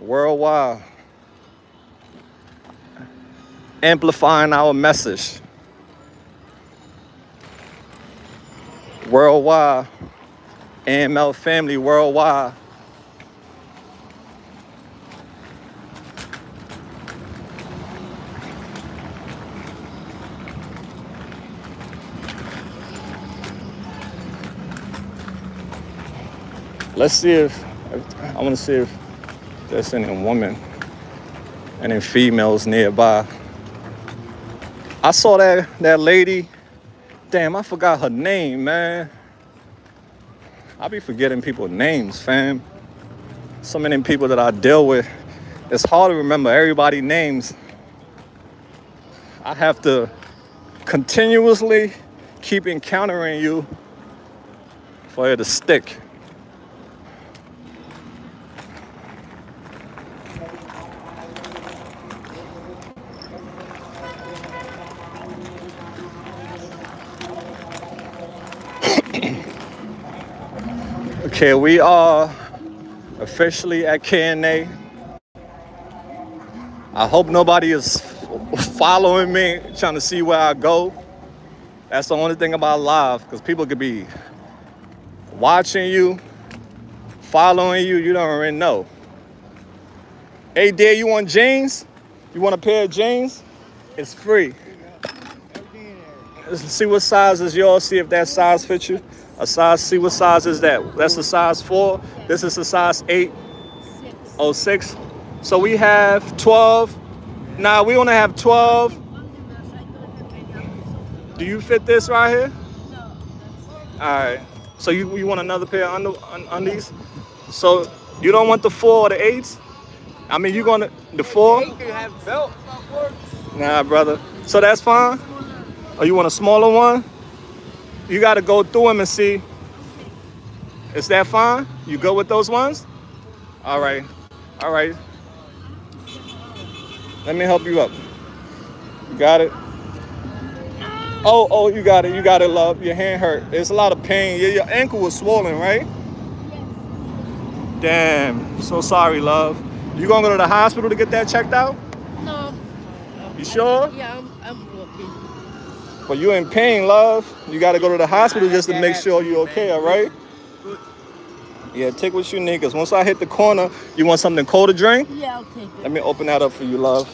Worldwide. Amplifying our message. Worldwide. AML family worldwide. Let's see if I want to see if there's any women, any females nearby. I saw that that lady. Damn, I forgot her name, man. I be forgetting people's names, fam. So many people that I deal with. It's hard to remember everybody's names. I have to continuously keep encountering you for it to stick. Okay, we are officially at K&A. I hope nobody is following me, trying to see where I go. That's the only thing about live, because people could be watching you, following you, you don't even know. Hey, dear, you want jeans? You want a pair of jeans? It's free. Let's see what size is yours, see if that size fits you. A size, see what size is that? That's a size four. This is a size eight. Oh, six. So we have 12. Now we only have 12. Do you fit this right here? No. All right. So you, you want another pair of under, un, undies? So you don't want the four or the eights? I mean, you're gonna the four? You can have belt. Nah, brother. So that's fine. Oh, you want a smaller one? You got to go through them and see. Is that fine? You good with those ones? All right. All right. Let me help you up. You got it? Oh, oh, you got it. You got it, love. Your hand hurt. There's a lot of pain. Your, your ankle was swollen, right? Yes. Damn. So sorry, love. You gonna go to the hospital to get that checked out? No. You sure? Yeah, I'm, I'm walking. But you in pain, love. You gotta go to the hospital just to make sure you're okay, all right? Yeah, take what you need. Cause once I hit the corner, you want something cold to drink? Yeah, I'll take it. Let me open that up for you, love.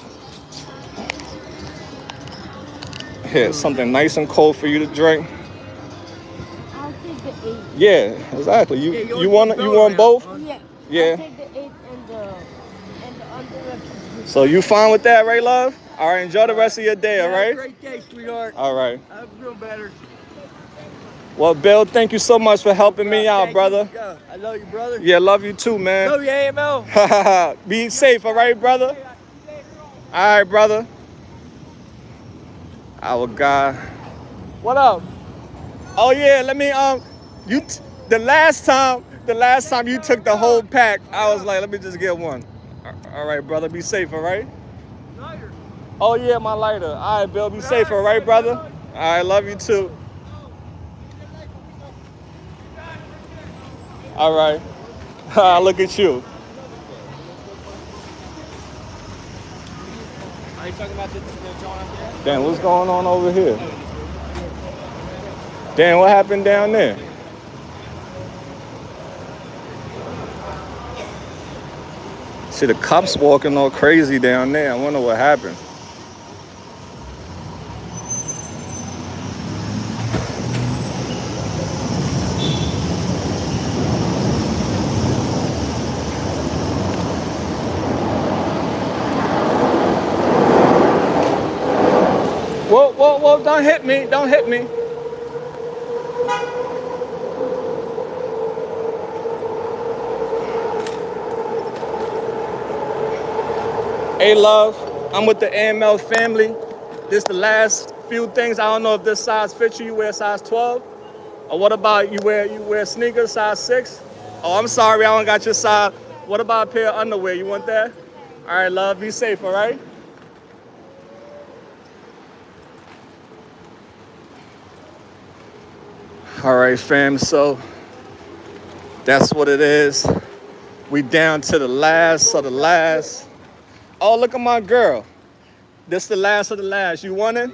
Here, something nice and cold for you to drink. I'll take the eight. Yeah, exactly. You Yeah, you you want want you both want both? Yeah. Yeah. I'll take the eight and the and the under So you fine with that, right, love? All right, enjoy the rest of your day, all right? Great day, sweetheart. All right. I feel better. Well, Bill, thank you so much for helping me out, thank brother. you. Yeah, I love you, brother. Yeah, love you too, man. Love you, AML. (laughs) Be safe, all right, brother? All right, brother. Our guy. What up? Oh yeah, let me um you t- the last time the last time you took the whole pack, I was like, let me just get one. All right, brother, be safe, all right? Oh yeah, my lighter. All right, Bill, be safe, all right, brother? Right, love you too. All right. (laughs) Ah, look at you. Are you talking about the John up there? Damn, what's going on over here? Damn, what happened down there? See the cops walking all crazy down there. I wonder what happened. Whoa, don't hit me. Don't hit me. Hey, love, I'm with the AML family. This the last few things. I don't know if this size fits you. You wear size 12? Or what about you wear you wear sneakers size 6? Oh, I'm sorry, I don't got your size. What about a pair of underwear? You want that? All right, love, be safe, all right? All right, fam. So that's what it is. We down to the last of the last. Oh, look at my girl. This the last of the last. You want it?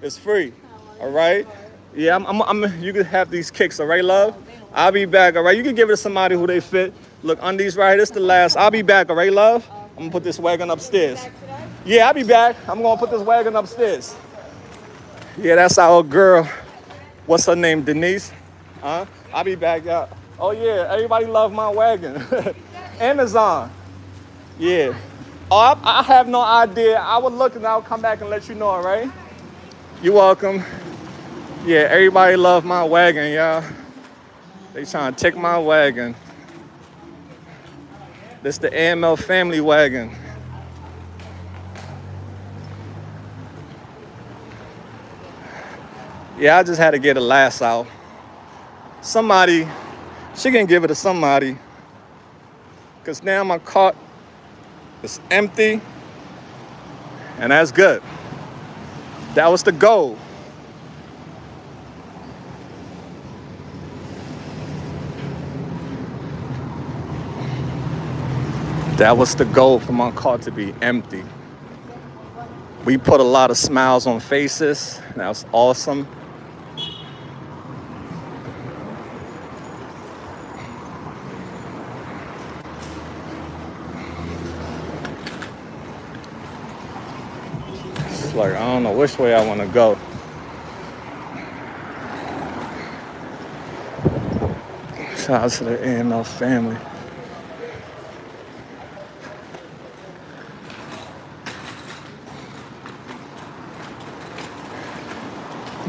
It's free. All right. Yeah, I'm, I'm, I'm. You can have these kicks. All right, love. I'll be back. All right. You can give it to somebody who they fit. Look, undies right. here, This the last. I'll be back. All right, love. I'm gonna put this wagon upstairs. Yeah, I'll be back. I'm gonna put this wagon upstairs. Yeah, that's our girl. What's her name? Denise? Huh? I'll be back out. Oh yeah, everybody love my wagon. (laughs) Amazon. Yeah. Oh, I, I have no idea. I would look and I'll come back and let you know, all right? You're welcome. Yeah, everybody love my wagon, y'all. They trying to take my wagon. This the AML family wagon. Yeah, I just had to get a last out. Somebody, she can give it to somebody. Cause now my cart is empty. And that's good. That was the goal. That was the goal for my car to be empty. We put a lot of smiles on faces. That was awesome. It's like I don't know which way I want to go. Shout out to the AML family.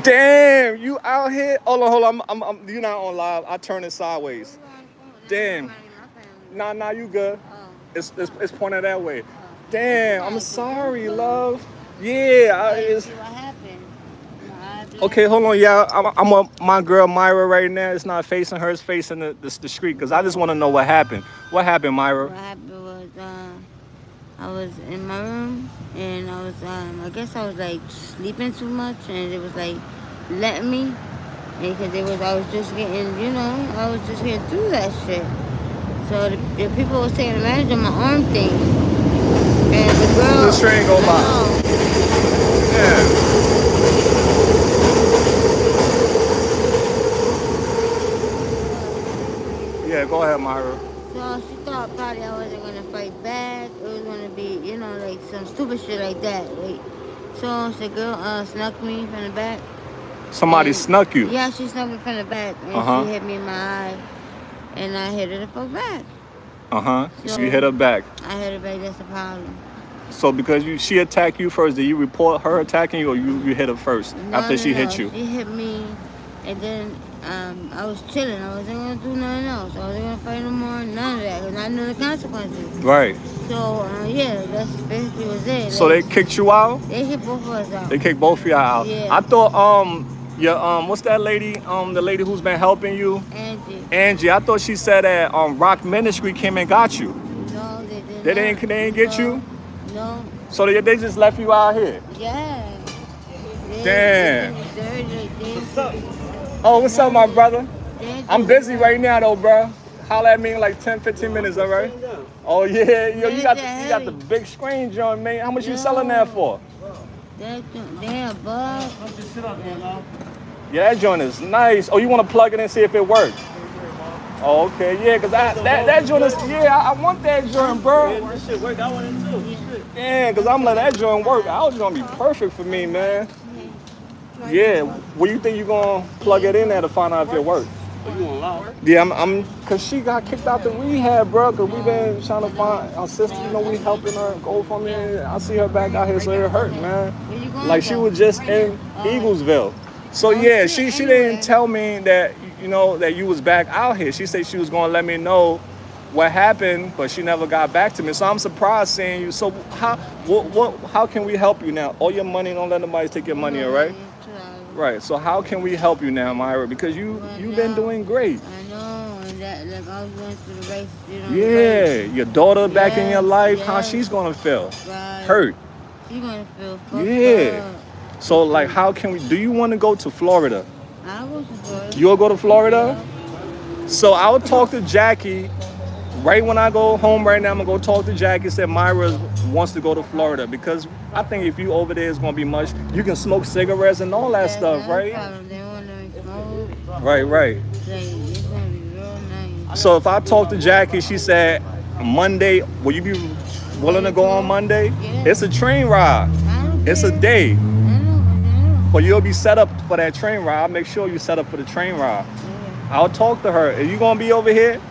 Damn, you out here? Hold on, hold on. I'm, I'm, I'm, you're not on live. I turn it sideways. Damn. Nah, nah, you good. Oh. It's, it's, it's pointed that way. Damn, I'm sorry, love. Yeah, I, it's, what happened. No, I have to Okay, hold on. Yeah, I'm, I'm with my girl Myra right now. It's not facing her, it's facing the, the, the street. Because I just want to know what happened. What happened, Myra? What happened was, uh, I was in my room and I was, um, I guess I was like sleeping too much and it was like letting me. Because it was, I was just getting, you know, I was just getting through that shit. So the, the people was taking advantage of my arm thing. And the girl. This train go by. Yeah. Yeah, go ahead, Myra. So she thought probably I wasn't gonna fight back. It was gonna be, you know, like some stupid shit like that. Like, so the girl uh, snuck me from the back. Somebody And- snuck you. Yeah, she snuck me from the back and Uh-huh. she hit me in my eye, and I hit her the fuck back. Uh huh. So So- you hit her back. I hit her back. That's the problem. So because you she attacked you first, did you report her attacking you, or you, you hit her first No, after no, she no, hit you? She hit me, and then um, I was chilling. I wasn't gonna do nothing else. I wasn't gonna fight no more. None of that, cause I knew the consequences. Right. So uh, yeah, that's basically was it. So they kicked you out. they hit both of us out. They kicked both of y'all out. Yeah. I thought um your um what's that lady um the lady who's been helping you Angie. Angie. I thought she said that um Rock Ministry came and got you. No, they didn't. They didn't- they didn't get no, you? No. So they, they just left you out here. Yeah. They- Damn. dirty, What's up? Oh, what's up, my brother? I'm busy right now though, bro. Holla at me in like 10, 15 minutes, all right? Oh yeah, yo, you got the, you got the big screen joint, man. How much you selling that for? They, they above. Just sit up there, now. Yeah, that joint is nice. Oh, you want to plug it and see if it works? Oh, okay, yeah, cause I, that that joint is yeah, I, I want that joint, bro. Yeah, this shit work. I want it too. Yeah, cause I'm letting that joint work. I was gonna be perfect for me, man. Yeah, where you think you gonna plug it in there to find out if it works? Yeah, I'm, I'm, cause she got kicked out the rehab, bro. Cause we been trying to find our sister. You know, we helping her go from there. I see her back out here, so it hurt, man. Going? Like she was just in. Eaglesville. So yeah, she she didn't tell me that you know that you was back out here. She said she was gonna let me know what happened, but she never got back to me. So I'm surprised seeing you. So how what what how can we help you now? All your money, don't let nobody take your money, all right? Right. So how can we help you now, Myra? Because you Well, you've been doing great. I know, that like I was going through the race, you know. Yeah, your daughter back in your Yes, life, how she's gonna feel? Right. Hurt. She gonna feel Yeah. up. So like, how can we? Do you want to go to Florida? I was for You'll go to Florida. So I'll talk to Jackie. Right when I go home right now, I'm gonna go talk to Jackie. Said Myra wants to go to Florida because I think if you over there, it's gonna be much. You can smoke cigarettes and all that stuff, right? They want to smoke. Right, right. Like, it's gonna be real nice. So if I talk to Jackie, she said Monday. Will you be willing to go on Monday? Yeah. It's a train ride. It's a day. I know, But you'll be set up for that train ride. I'll make sure you set up for the train ride. I'll talk to her. Are you gonna be over here?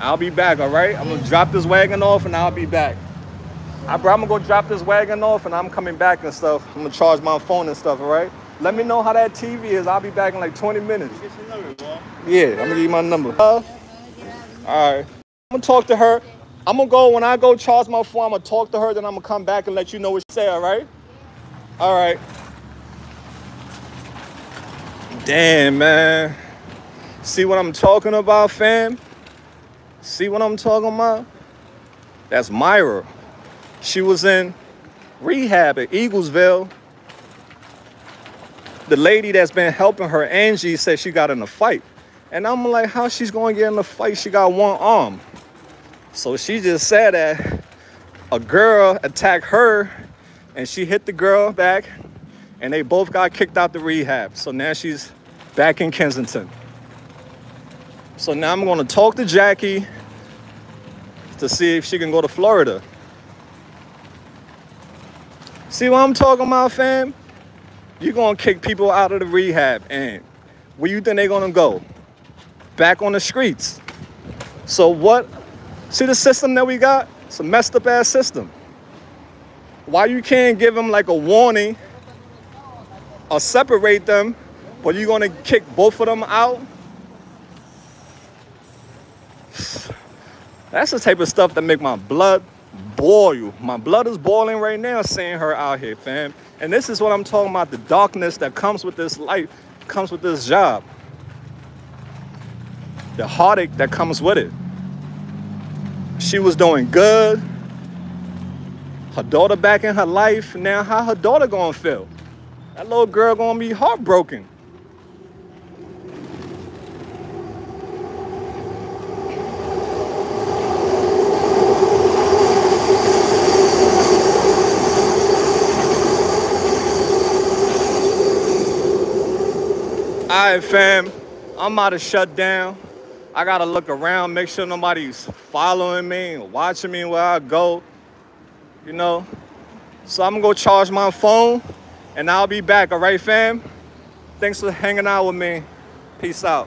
I'll be back, all right? I'm gonna drop this wagon off and I'll be back. I, bro, I'm gonna go drop this wagon off and I'm coming back and stuff. I'm gonna charge my phone and stuff, all right? Let me know how that TV is. I'll be back in like 20 minutes. Get your number, boy. Yeah, I'm gonna give you my number. Uh, all right. I'm gonna talk to her. I'm gonna go when I go charge my phone. I'm gonna talk to her, then I'm gonna come back and let you know what she say. All right? All right. Damn, man. See what I'm talking about, fam? See what I'm talking about? That's Myra. She was in rehab at Eaglesville. The lady that's been helping her, Angie, said she got in a fight. And I'm like, how she's gonna get in a fight? She got one arm. So she just said that a girl attacked her and she hit the girl back and they both got kicked out the rehab. So now she's back in Kensington. So now I'm gonna talk to Jackie to see if she can go to Florida. See what I'm talking about, fam? You're gonna kick people out of the rehab and where you think they're gonna go? Back on the streets. So what? See the system that we got? It's a messed up ass system. Why you can't give them like a warning or separate them, but you're gonna kick both of them out? (laughs) That's the type of stuff that make my blood boil. My blood is boiling right now seeing her out here, fam. And this is what I'm talking about, the darkness that comes with this life, comes with this job. The heartache that comes with it. She was doing good. Her daughter back in her life. Now how her daughter gonna feel? That little girl gonna be heartbroken. All right, fam. I'm about to shut down. I gotta look around, make sure nobody's following me, watching me where I go. You know. So I'm gonna go charge my phone, and I'll be back. All right, fam. Thanks for hanging out with me. Peace out.